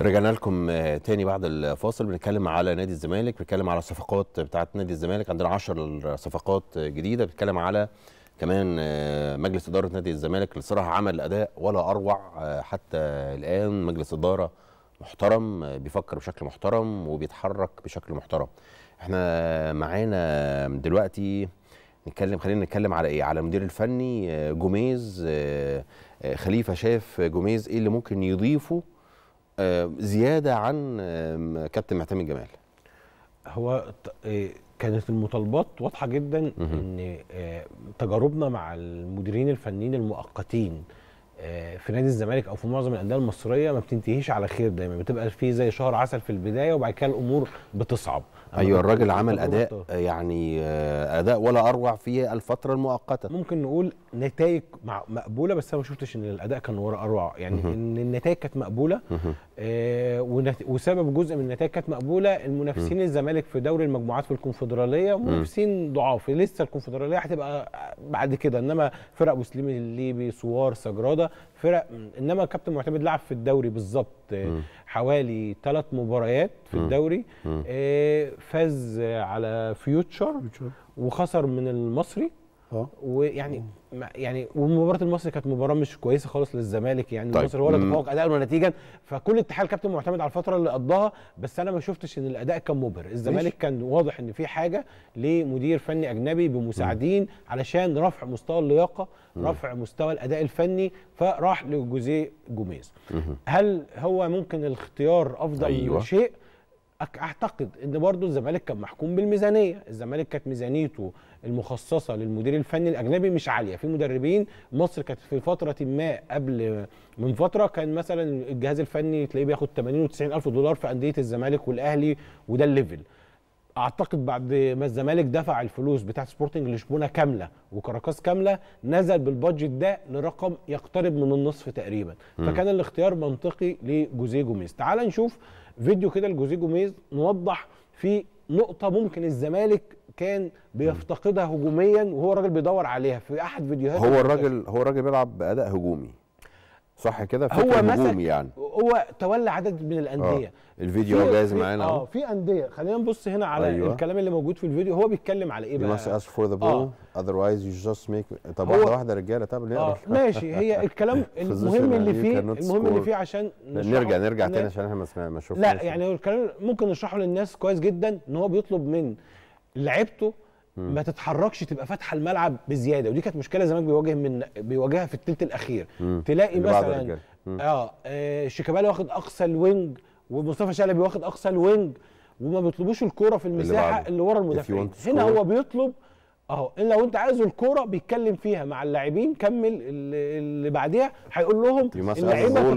رجعنا لكم آه، تاني بعد الفاصل. بنتكلم على نادي الزمالك بنتكلم على الصفقات بتاعت نادي الزمالك. عندنا 10 صفقات جديدة. بنتكلم على كمان آه، مجلس إدارة نادي الزمالك اللي صراحة عمل أداء ولا أروع آه، حتى الآن. مجلس إدارة محترم بيفكر بشكل محترم وبيتحرك بشكل محترم. إحنا معانا دلوقتي نتكلم خلينا نتكلم على إيه؟ على المدير الفني جوميز خليفة شاف جوميز. إيه اللي ممكن يضيفه زيادة عن كابتن معتمد جمال هو إيه، كانت المطالبات واضحة جدا إن آه، تجاربنا مع المديرين الفنيين المؤقتين آه، في نادي الزمالك أو في معظم الأندية المصرية ما بتنتهيش على خير دايما. بتبقى في زي شهر عسل في البداية وبعد كده الأمور بتصعب. أيوه الراجل عمل أداء آه، يعني آه، أداء ولا أروع في الفترة المؤقتة. ممكن نقول نتائج مع- مقبولة بس أنا ما شفتش إن الأداء كان ورا أروع. يعني إن النتائج كانت مقبولة. آه ونت... وسبب جزء من النتائج كانت مقبولة المنافسين الزمالك في دوري المجموعات في الكونفدرالية منافسين ضعاف. لسه الكونفدرالية هتبقى بعد كده. إنما فرق مسلم الليبي سوار سجرادة فرق إنما كابتن معتمد لعب في الدوري بالظبط. آه، حوالي ثلاث مباريات في الدوري. آه، فاز على فيوتشر. وخسر من المصري. آه. ويعني يعني ومباراة المصري كانت مباراة مش كويسة خالص للزمالك يعني طيب. المصري هو اللي مم. تفوق أداء ونتيجا فكل اتحاد الكابتن معتمد على الفترة اللي قضاها بس أنا ما شفتش إن الأداء كان مبهر. الزمالك ماشي. كان واضح إن في حاجة لمدير فني أجنبي بمساعدين علشان رفع مستوى اللياقة رفع مستوى الأداء الفني فراح لجوزيه جوميز. هل هو ممكن الاختيار أفضل أيوة. شيء؟ أعتقد إن برضو الزمالك كان محكوم بالميزانية. الزمالك كانت ميزانيته المخصصة للمدير الفني الأجنبي مش عالية. في مدربين مصر كانت في فترة ما قبل من فترة كان مثلا الجهاز الفني تلاقيه بياخد 80 و90 ألف دولار في أندية الزمالك والأهلي وده ال level أعتقد بعد ما الزمالك دفع الفلوس بتاعت سبورتنج لشبونة كاملة وكراكاس كاملة نزل بال budget ده لرقم يقترب من النصف تقريبا. فكان الاختيار منطقي لجوزيه جوميز. تعال نشوف فيديو كده لجوزيه جوميز نوضح في نقطة ممكن الزمالك كان بيفتقدها هجوميا وهو راجل بيدور عليها في أحد فيديوهات هو الراجل هو الراجل بيلعب بأداء هجومي. صح كده؟ هو مسك يعني. هو تولى عدد من الأندية. الفيديو في- هو جاهز معانا آه في أندية. خلينا نبص هنا على أيوة. الكلام اللي موجود في الفيديو. هو بيتكلم على إيه You بقى؟ must ask for the آه. ball otherwise you just make طب واحدة واحدة رجالة. طب نقرا ماشي. هي الكلام المهم اللي you فيه المهم اللي. فيه عشان نرجع نرجع. تاني عشان إحنا ما سمعنا ما شفناش لا يعني هو الكلام ممكن نشرحه للناس كويس جدا إن هو بيطلب من لعيبته ما تتحركش تبقى فاتحة الملعب بزيادة ودي كانت مشكلة زمان بيواجه من بيواجهها في الثلث الأخير مم. تلاقي اللي مثلا. آه, آه شيكابالا واخد أقصى ال wing ومصطفى شلبي واخد أقصى ال wing وما بيطلبوش الكوره في المساحة بعده. اللي, ورا المدافعين هنا. هو بيطلب أهو ان لو انت عايز الكوره بيتكلم فيها مع اللاعبين كمل اللي اللي بعديها هيقول لهم اللعيبة تتحرك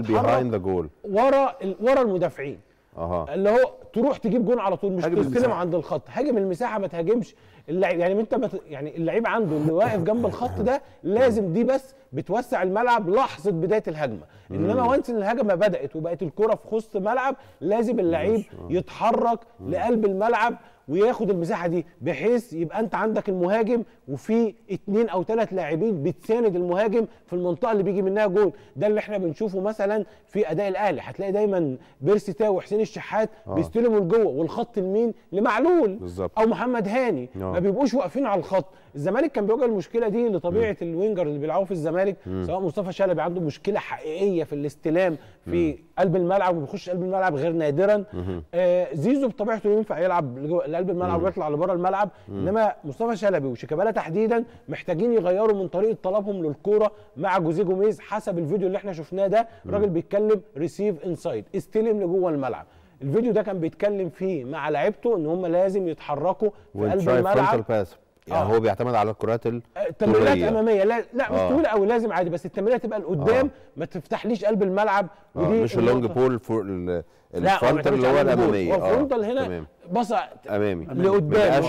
ورا ورا المدافعين أها. اللي هو تروح تجيب جون على طول مش تستلم. عند الخط. هاجم المساحة ما تهاجمش. اللعيب يعني انت. يعني اللعيب عنده اللي واقف جنب الخط ده لازم دي بس بتوسع الملعب لحظة بداية الهجمة. انما وانس ان الهجمة بدأت وبقت الكرة في وسط الملعب لازم اللعيب يتحرك لقلب الملعب وياخد المساحة دي بحيث يبقى أنت عندك المهاجم وفي اتنين أو ثلاث لاعبين بتساند المهاجم في المنطقة اللي بيجي منها جول ده اللي إحنا بنشوفه مثلا في أداء الأهلي. هتلاقي دايما بيرسي تاو وحسين الشحات بيستلموا لجوه والخط لمين لمعلول بالظبط. أو محمد هاني. آه. ما بيبقوش واقفين على الخط. الزمالك كان بيواجه المشكلة دي لطبيعة ال winger اللي بيلعبوا في الزمالك سواء مصطفى شلبي عنده مشكلة حقيقية في الاستلام في قلب الملعب وبيخش قلب الملعب غير نادرا. آه زيزو بطبيعته ينفع يلعب لقلب الملعب ويطلع لبره الملعب إنما مصطفى شلبي وشيكابالا تحديدا محتاجين يغيروا من طريقة طلبهم للكورة مع جوزيه جوميز حسب الفيديو اللي إحنا شفناه ده. الراجل بيتكلم receive inside استلم لجوه الملعب. الفيديو ده كان بيتكلم فيه مع لعيبته إن هم لازم يتحركوا في قلب الملعب. يعني آه. هو بيعتمد على الكرات ال تمريرات طولية. أمامية لا لا مش آه. طويلة قوي لازم عادي بس التمريرات تبقى لقدام آه. ما تفتحليش قلب الملعب آه، ودي مش ال long. ball four ال- لا هو ما ال frontal اللي هو. الأمامية هو ال frontal هنا بص أمامي لقدام.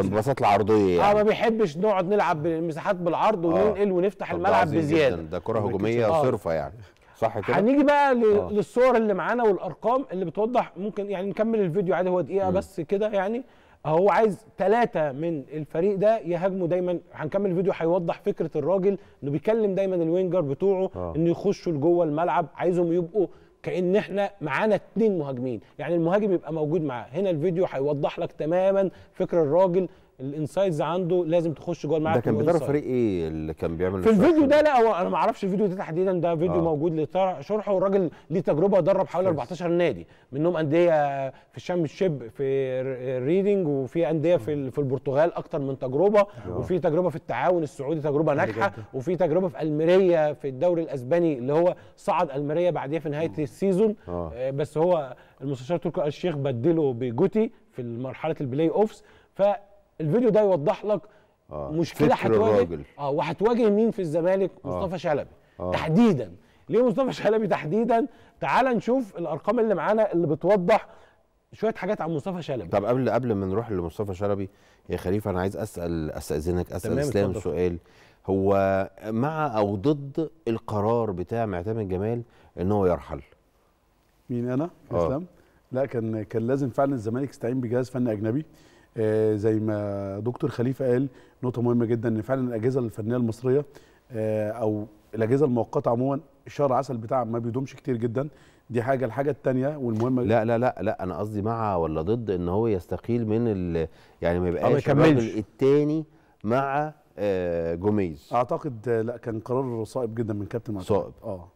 الباصات العرضية آه ما يعني بيحبش نقعد نلعب بالمساحات بالعرض وننقل ونفتح الملعب بزيادة. ده كرة هجومية آه. صرفة يعني صح كده هنيجي بقى آه. للصور اللي معانا والأرقام اللي بتوضح ممكن يعني نكمل الفيديو عادي هو دقيقة بس كده يعني هو عايز ثلاثة من الفريق ده يهاجموا دايما. هنكمل الفيديو هيوضح فكرة الراجل إنه بيكلم دايما ال winger بتوعه آه. إنه يخشوا لجوه الملعب عايزهم يبقوا كأن إحنا معانا اتنين مهاجمين. يعني المهاجم يبقى موجود معاه. هنا الفيديو هيوضح لك تماما فكر الراجل ال insides عنده لازم تخش جوه الملعب ده كان بيدرب. فريق إيه اللي كان بيعمل في الفيديو ده لا هو أنا ما أعرفش الفيديو ده تحديدا ده فيديو آه. آه. موجود لشرحه والراجل ليه تجربة درب حوالي 14 نادي منهم أندية في ال Championship في ريدنج وفي أندية في في البرتغال أكتر من تجربة وفي تجربة في التعاون السعودي تجربة ناجحة وفي تجربة في ألميريا في الدوري الأسباني اللي هو صعد ألميريا بعديها في نهاية ال season آه. آه، بس هو المستشار تركي الشيخ بدله بجوتي في مرحلة ال play offs فالفيديو ده يوضح لك آه. مشكلة هتواجه الراجل. آه وهتواجه مين في الزمالك؟ مصطفى شلبي. تحديدا. ليه مصطفى شلبي تحديدا؟ تعال نشوف الأرقام اللي معانا اللي بتوضح شوية حاجات عن مصطفى شلبي. طب قبل قبل ما نروح لمصطفى شلبي يا خليفة أنا عايز اسال أستأذنك أسأل إسلام. سؤال. هو مع أو ضد القرار بتاع معتمد جمال إن هو يرحل؟ مين أنا؟ آه. إسلام؟ لا كان كان لازم فعلا الزمالك يستعين بجهاز فني أجنبي. آه زي ما دكتور خليفة قال نقطة مهمة جدا إن فعلا الأجهزة الفنية المصرية آه أو الأجهزة المؤقتة عموما الشهر عسل بتاعها ما بيدومش كتير جدا. دي حاجة الحاجة الثانية والمهمة لا لا لا لا أنا قصدي مع ولا ضد إن هو يستقيل من ال يعني ما ما يبقاش. الراجل التاني مع آه جوميز. أعتقد آه، لا كان قرار صائب جدا من كابتن معتمد. صائب. آه.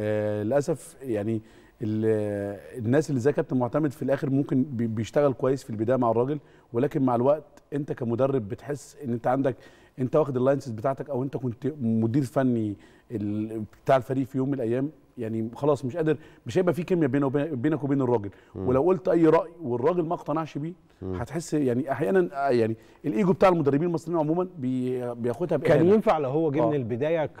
آه للأسف يعني ال- الناس اللي زي كابتن معتمد في الآخر ممكن بي- بيشتغل كويس في البداية مع الراجل. ولكن مع الوقت انت كمدرب بتحس ان انت عندك انت واخد ال licenses بتاعتك أو انت كنت مدير فني بتاع الفريق في يوم من الأيام يعني خلاص مش قادر مش هيبقى في كيمياء بينه بينك وبين الراجل ولو قلت أي رأي والراجل ما اقتنعش بيه هتحس يعني أحيانا آه، يعني الإيجو بتاع المدربين المصريين عموما بي- بياخدها كان بإهانة. ينفع لو هو جه آه. من البداية ك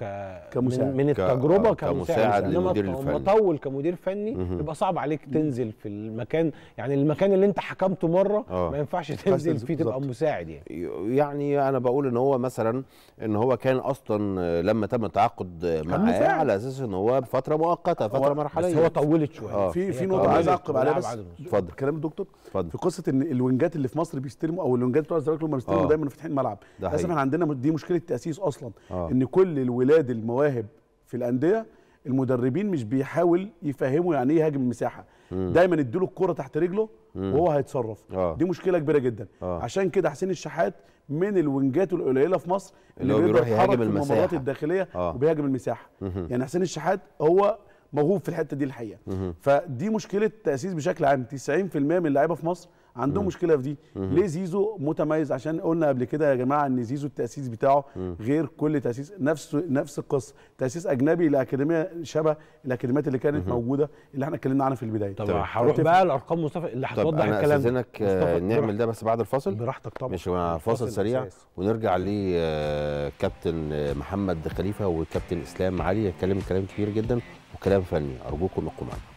كمساعد. من, من ك- التجربة آه، كمساعد كمساعد للمدير الفني. مطول كمدير فني يبقى صعب عليك تنزل في المكان يعني المكان اللي انت حكمته مرة آه. ما ينفعش تنزل فيه تبقى. مساعد يعني يعني أنا بقول إن هو مثلا إن هو كان أصلا لما تم التعاقد معاه. على أساس إن هو فتره مؤقتة فترة مرحليه بس هو طولت شوية آه. في في نقطة طولت عايز أعقب عليها بس. اتفضل. كلام الدكتور اتفضل في قصة إن الوينجات اللي في مصر بيستلموا أو الوينجات بتوع الزمالك لما بيستلموا آه. دايما فاتحين الملعب ده للأسف. إحنا عندنا دي مشكلة تأسيس أصلا آه. إن كل الولاد المواهب في الأندية المدربين مش بيحاول يفهموا يعني إيه يهاجم المساحة. دايما اديله الكرة تحت رجله وهو هيتصرف. آه. دي مشكلة كبيرة جدا. آه. عشان كده حسين الشحات من الوينجات القليلة في مصر اللي هو بيقدر يهاجم في المساحة. الداخلية آه. وبيهاجم المساحة. يعني حسين الشحات هو موهوب في الحتة دي الحقيقة. فدي مشكلة تأسيس بشكل عام. 90% من اللعيبة في مصر عندهم مشكلة في دي. ليه زيزو متميز؟ عشان قلنا قبل كده يا جماعة إن زيزو التأسيس بتاعه غير كل تأسيس. نفس نفس القصة. تأسيس أجنبي لاكاديميه شبه الأكاديميات اللي كانت موجودة اللي إحنا اتكلمنا عنها في البداية. طب. هروح. بقى لأرقام مصطفى اللي هتوضح الكلام. ده. أستاذنك آه، نعمل ده بس بعد الفاصل؟ براحتك طبعا. مع فاصل سريع. ونرجع لكابتن محمد خليفة وكابتن إسلام علي. يتكلم كلام كبير جدا وكلام فني. أرجوكم ابقوا معنا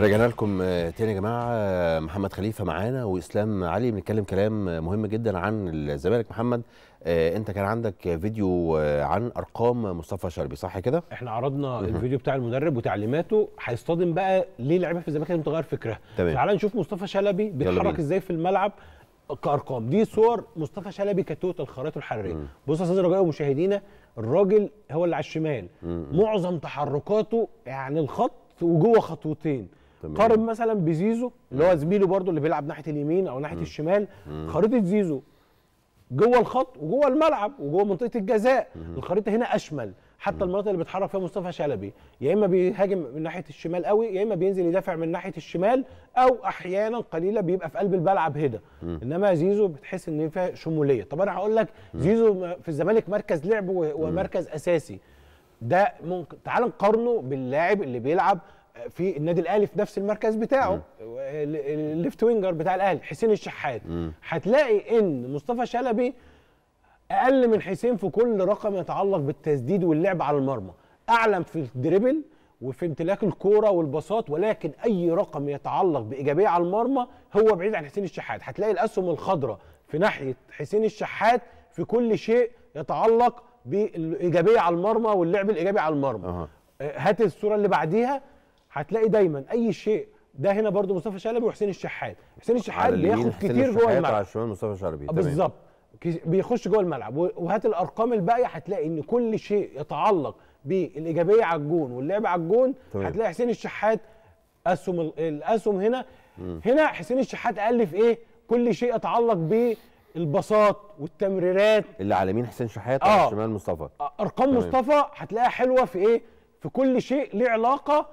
رجعنا لكم آه، تاني يا جماعة. آه، محمد خليفة معانا وإسلام علي. بنتكلم كلام آه، مهم جدا عن الزمالك. محمد أنت كان عندك فيديو عن أرقام مصطفى شلبي صح كده؟ إحنا عرضنا الفيديو بتاع المدرب وتعليماته. هيصطدم بقى ليه لعيبة في الزمالك لازم تغير فكرها تمام. تعال نشوف مصطفى شلبي. بيتحرك إزاي في الملعب كأرقام. دي صور مصطفى شلبي كتوت الخرائط الحرارية. بص يا أستاذ رجاء ومشاهدينا الراجل هو اللي على الشمال. معظم تحركاته يعني الخط وجوه خطوتين. تمام. قارن مثلا بزيزو اللي هو زميله برضو اللي بيلعب ناحية اليمين أو ناحية الشمال خريطة زيزو جوه الخط وجوه الملعب وجوه منطقة الجزاء. الخريطة هنا أشمل. حتى المناطق اللي بيتحرك فيها مصطفى شلبي يا إما بيهاجم من ناحية الشمال قوي يا إما بينزل يدافع من ناحية الشمال أو أحيانا قليله بيبقى في قلب الملعب هنا. إنما زيزو بتحس إن فيها شمولية. طب أنا هقول لك زيزو في الزمالك مركز لعب ومركز أساسي. ده ممكن تعال نقارنه باللاعب اللي بيلعب في النادي الأهلي في نفس المركز بتاعه. ال- ال left winger بتاع الأهلي حسين الشحات. هتلاقي إن مصطفى شلبي أقل من حسين في كل رقم يتعلق بالتسديد واللعب على المرمى. أعلى في ال dribble وفي امتلاك الكورة والباصات ولكن أي رقم يتعلق بإيجابية على المرمى هو بعيد عن حسين الشحات. هتلاقي الأسهم الخضراء في ناحية حسين الشحات في كل شيء يتعلق بالإيجابية على المرمى واللعب الإيجابي على المرمى. آه، هات الصورة اللي بعديها. هتلاقي دايما أي شيء ده هنا برضو مصطفى شلبي وحسين الشحات. حسين الشحات على بياخد كتير جوه الملعب. وعلى الشمال مصطفى شلبي آه،. بالظبط. بيخش جوه الملعب. وهات الأرقام الباقية هتلاقي إن كل شيء يتعلق بالإيجابية على الجون واللعب على الجون. هتلاقي حسين الشحات اسهم ال- الاسهم هنا. هنا حسين الشحات قال في إيه؟ كل شيء يتعلق بالباصات والتمريرات. اللي على اليمين حسين شحات آه. وعلى الشمال مصطفى. أرقام تمام. مصطفى هتلاقيها حلوة في إيه؟ في كل شيء ليه علاقة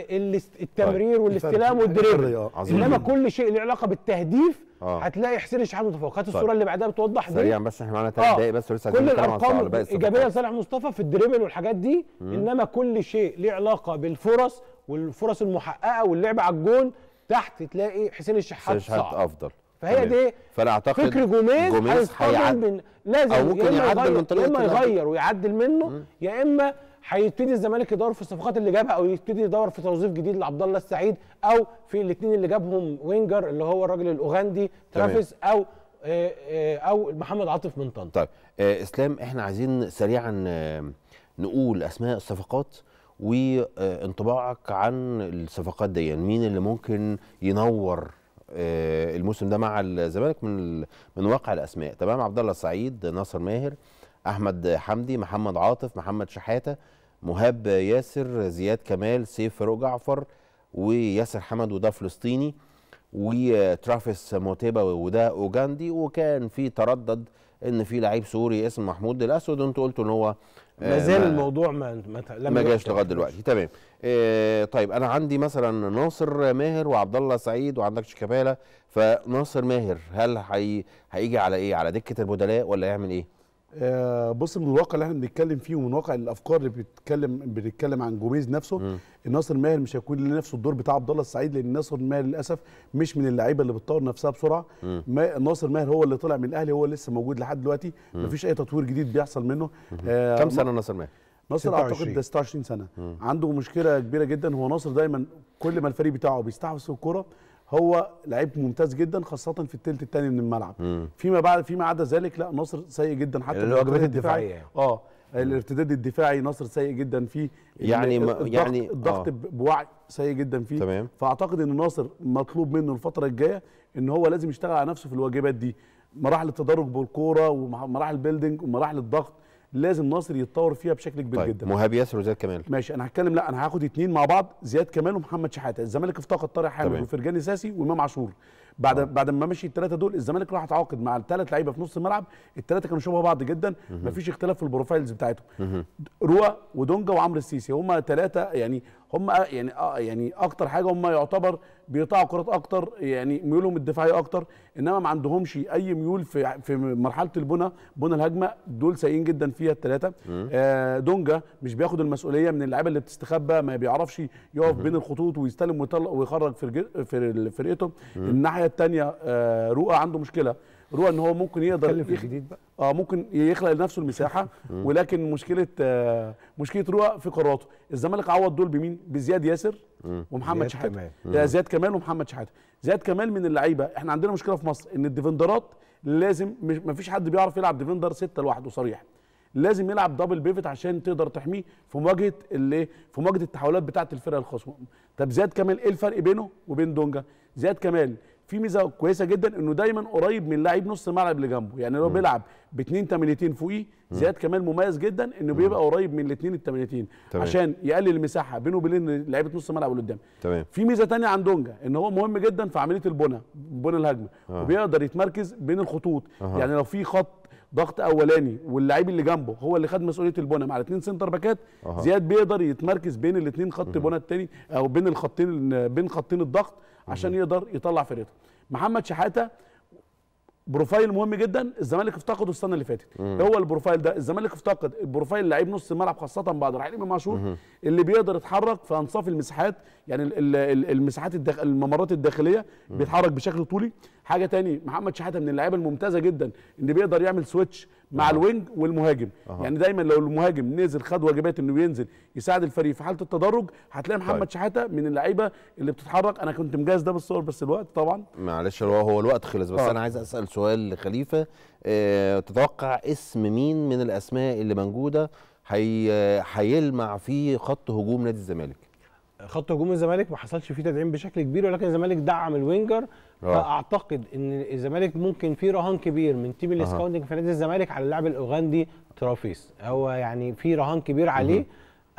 بالتمرير والاستلام الفرق- وال dribble آه. إنما كل شيء ليه علاقة بالتهديف آه. هتلاقي حسين الشحات متفوق هات طيب. الصورة اللي بعدها بتوضح دي سريعا بس إحنا معانا ثلاث دقايق بس ولسه كل الأرقام ايجابيه. لصالح مصطفى في ال dribble والحاجات دي إنما كل شيء ليه علاقة بالفرص والفرص المحققة واللعب على الجون تحت تلاقي حسين الشحات حسين شحات صعب أفضل فهي. دي فأنا أعتقد فكر جوميز جوميز هيعدل لازم أو ممكن يعدل من طريقة يا إما. يغير ويعدل منه يا إما هيبتدي الزمالك يدور في الصفقات اللي جابها أو يبتدي يدور في توظيف جديد لعبد الله السعيد أو في الاثنين اللي جابهم winger اللي هو الراجل الاوغندي. ترافيس أو آه، آه، أو محمد عاطف من طنطا. طيب آه اسلام إحنا عايزين سريعا نقول اسماء الصفقات وانطباعك عن الصفقات دي يعني مين اللي ممكن ينور الموسم ده مع الزمالك من من واقع الأسماء؟ تمام عبد الله السعيد ناصر ماهر أحمد حمدي محمد عاطف محمد شحاتة مهاب ياسر زياد كمال سيف فاروق جعفر وياسر حمد وده فلسطيني وترافيس موتيبا وده أوجندي وكان في تردد إن في لعيب سوري اسمه محمود الأسود وأنتوا قلتوا إن هو ما زال الموضوع ما ما, ما. جاش لغاية دلوقتي. تمام. آه طيب أنا عندي مثلا ناصر ماهر وعبد الله سعيد وعندك شيكابالا. فناصر ماهر هل هي هيجي على إيه؟ على دكة البدلاء ولا يعمل إيه؟ آه بص من الواقع اللي إحنا بنتكلم فيه ومن واقع الأفكار اللي بتتكلم بنتكلم عن جوميز نفسه مم. ناصر ماهر مش هيكون له نفس الدور بتاع عبد الله السعيد لأن ناصر ماهر للأسف مش من اللعيبة اللي بتطور نفسها بسرعة. مم. ما ناصر ماهر هو اللي طلع من الأهلي هو لسه موجود لحد دلوقتي. مفيش أي تطوير جديد بيحصل منه. آه كم سنة ناصر ماهر؟ ناصر 26. اعتقد ده 26 سنة. عنده مشكلة كبيرة جدا. هو ناصر دايما كل ما الفريق بتاعه بيستحوذ في الكورة هو لعيب ممتاز جدا خاصة في الثلث الثاني من الملعب مم. فيما بعد فيما عدا ذلك لا ناصر سيء جدا حتى هو الواجبات الارتداد الدفاعي. الدفاعية. آه الارتداد الدفاعي ناصر سيء جدا فيه يعني ال- ما- الضغط يعني- الضغط آه. بوعي سيء جدا فيه تمام. فأعتقد إن ناصر مطلوب منه الفترة الجاية إن هو لازم يشتغل على نفسه في الواجبات دي مراحل التدرج بالكورة ومراحل ال building ومراحل الضغط لازم ناصر يتطور فيها بشكل كبير طيب جدا. مهاب ياسر وزياد كمال. ماشي أنا هتكلم لا أنا هاخد اتنين مع بعض زياد كمال ومحمد شحاته الزمالك افتقد طارق حامد. وفرجاني ساسي وإمام عاشور. بعد آه. بعد ما مشي الثلاثه دول الزمالك راح اتعاقد مع الثلاث لعيبة في نص الملعب. الثلاثه كانوا شبه بعض جدا. مفيش اختلاف في ال profiles بتاعتهم. روا ودونجا وعمرو السيسي هم ثلاثة يعني هم يعني آه يعني أكتر حاجة هم يعتبر بيقطعوا كرات أكتر يعني ميولهم الدفاعيه أكتر إنما ما عندهمش أي ميول في في مرحلة البنى بنى الهجمة دول سيئين جدا فيها الثلاثه آه دونجا مش بياخد المسؤولية من اللعيبة اللي بتستخبى ما بيعرفش يقف بين الخطوط ويستلم ويخرج في فرقته. الناحية الثانية آه رؤى عنده مشكلة. رؤى إن هو ممكن يقدر يخ- الجديد بقى. آه ممكن يخلق لنفسه المساحة. ولكن مشكلة آه مشكلة رؤى في قراراته. الزمالك عوض دول بمين؟ بزياد ياسر ومحمد شحاتة. كمال. آه، زياد كمال ومحمد شحاتة. زياد كمال من اللعيبة إحنا عندنا مشكلة في مصر إن ال defender ات لازم مش مفيش حد بيعرف يلعب defender ستة لوحده صريح. لازم يلعب double pivot عشان تقدر تحميه في مواجهة اللي في مواجهة التحولات بتاعة الفرقة الخصم. طب زياد كمال إيه الفرق بينه وبين دونجا؟ زياد كمال في ميزة كويسة جدا إنه دايما قريب من لاعب نص الملعب اللي جنبه. يعني لو بيلعب باثنين تمانيتين فوقيه زياد كمال مميز جدا إنه بيبقى قريب من الاثنين التمانيتين. عشان يقلل المساحة بينه وبين لعيبة نص الملعب اللي قدام. تمام. في ميزة تانية عند دونجا إن هو مهم جدا في عملية البنى بنى الهجمة. آه. وبيقدر يتمركز بين الخطوط. أها. يعني لو في خط ضغط اولاني واللعيب اللي جنبه هو اللي خد مسؤولية البنى مع الاثنين center back ات أها. زياد بيقدر يتمركز بين الاثنين خط بنى التاني أو بين الخطين بين خطين الضغط عشان يقدر يطلع فرقته محمد شحاتة profile مهم جدا الزمالك افتقده السنة اللي فاتت. هو ال profile ده الزمالك افتقد ال profile لعيب نص الملعب خاصة بعد رحيل إمام عاشور اللي بيقدر يتحرك في انصاف المساحات يعني ال- ال- ال- المساحات الداخ... الممرات الداخلية بيتحرك بشكل طولي. حاجة تاني محمد شحاتة من اللعيبة الممتازة جدا اللي بيقدر يعمل switch مع ال wing والمهاجم. يعني دايما لو المهاجم نزل خد واجبات إنه ينزل يساعد الفريق في حالة التدرج هتلاقي محمد طيب. شحاتة من اللعيبة اللي بتتحرك. أنا كنت مجهز ده بالصور بس الوقت طبعا. معلش هو هو الوقت خلص بس آه. أنا عايز أسأل سؤال لخليفة. آه تتوقع اسم مين من الأسماء اللي موجودة هي هيلمع في خط هجوم نادي الزمالك؟ خط هجوم الزمالك ما حصلش فيه تدعيم بشكل كبير ولكن الزمالك دعم ال winger. آه. فأعتقد إن الزمالك ممكن فيه رهان كبير من team ال scouting في نادي الزمالك على اللاعب الأوغندي ترافيس. هو يعني في رهان كبير عليه.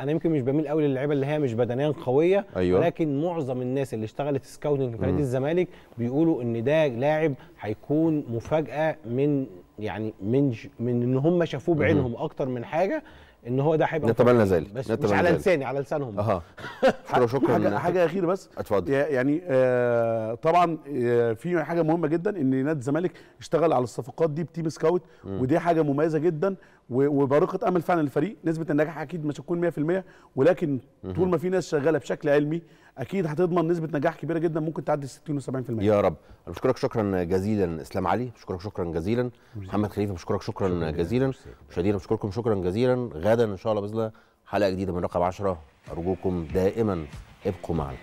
أنا يمكن مش بميل قوي للعيبة اللي هي مش بدنيا قوية أيوة. ولكن معظم الناس اللي اشتغلت scouting في نادي الزمالك بيقولوا إن ده لاعب هيكون مفاجأة من يعني من من إن هم شافوه بعينهم أكتر من حاجة. إن هو ده هيبقى نتمنى. ذلك. بس نتمنى مش على. لساني على لسانهم. أها. شكرا شكرا حاجة حاجة أخيرة بس. اتفضل. يعني آه طبعا آه في حاجة مهمة جدا إن نادي الزمالك اشتغل على الصفقات دي بتيم سكاوت ودي حاجة مميزة جدا وبارقه أمل فعلا للفريق نسبة النجاح أكيد مش هتكون 100% ولكن طول ما في ناس شغالة بشكل علمي أكيد هتضمن نسبة نجاح كبيرة جدا ممكن تعدي 60 و70% يا رب. أنا بشكرك شكرا جزيلا إسلام علي بشكرك شكرا جزيلا. محمد خليفة بشكرك شكرا جزيلا. مشاهدينا بشكركم شكرا جزيلا. غدا إن شاء الله بإذن الله حلقة جديدة من رقم 10 أرجوكم دائما ابقوا معنا.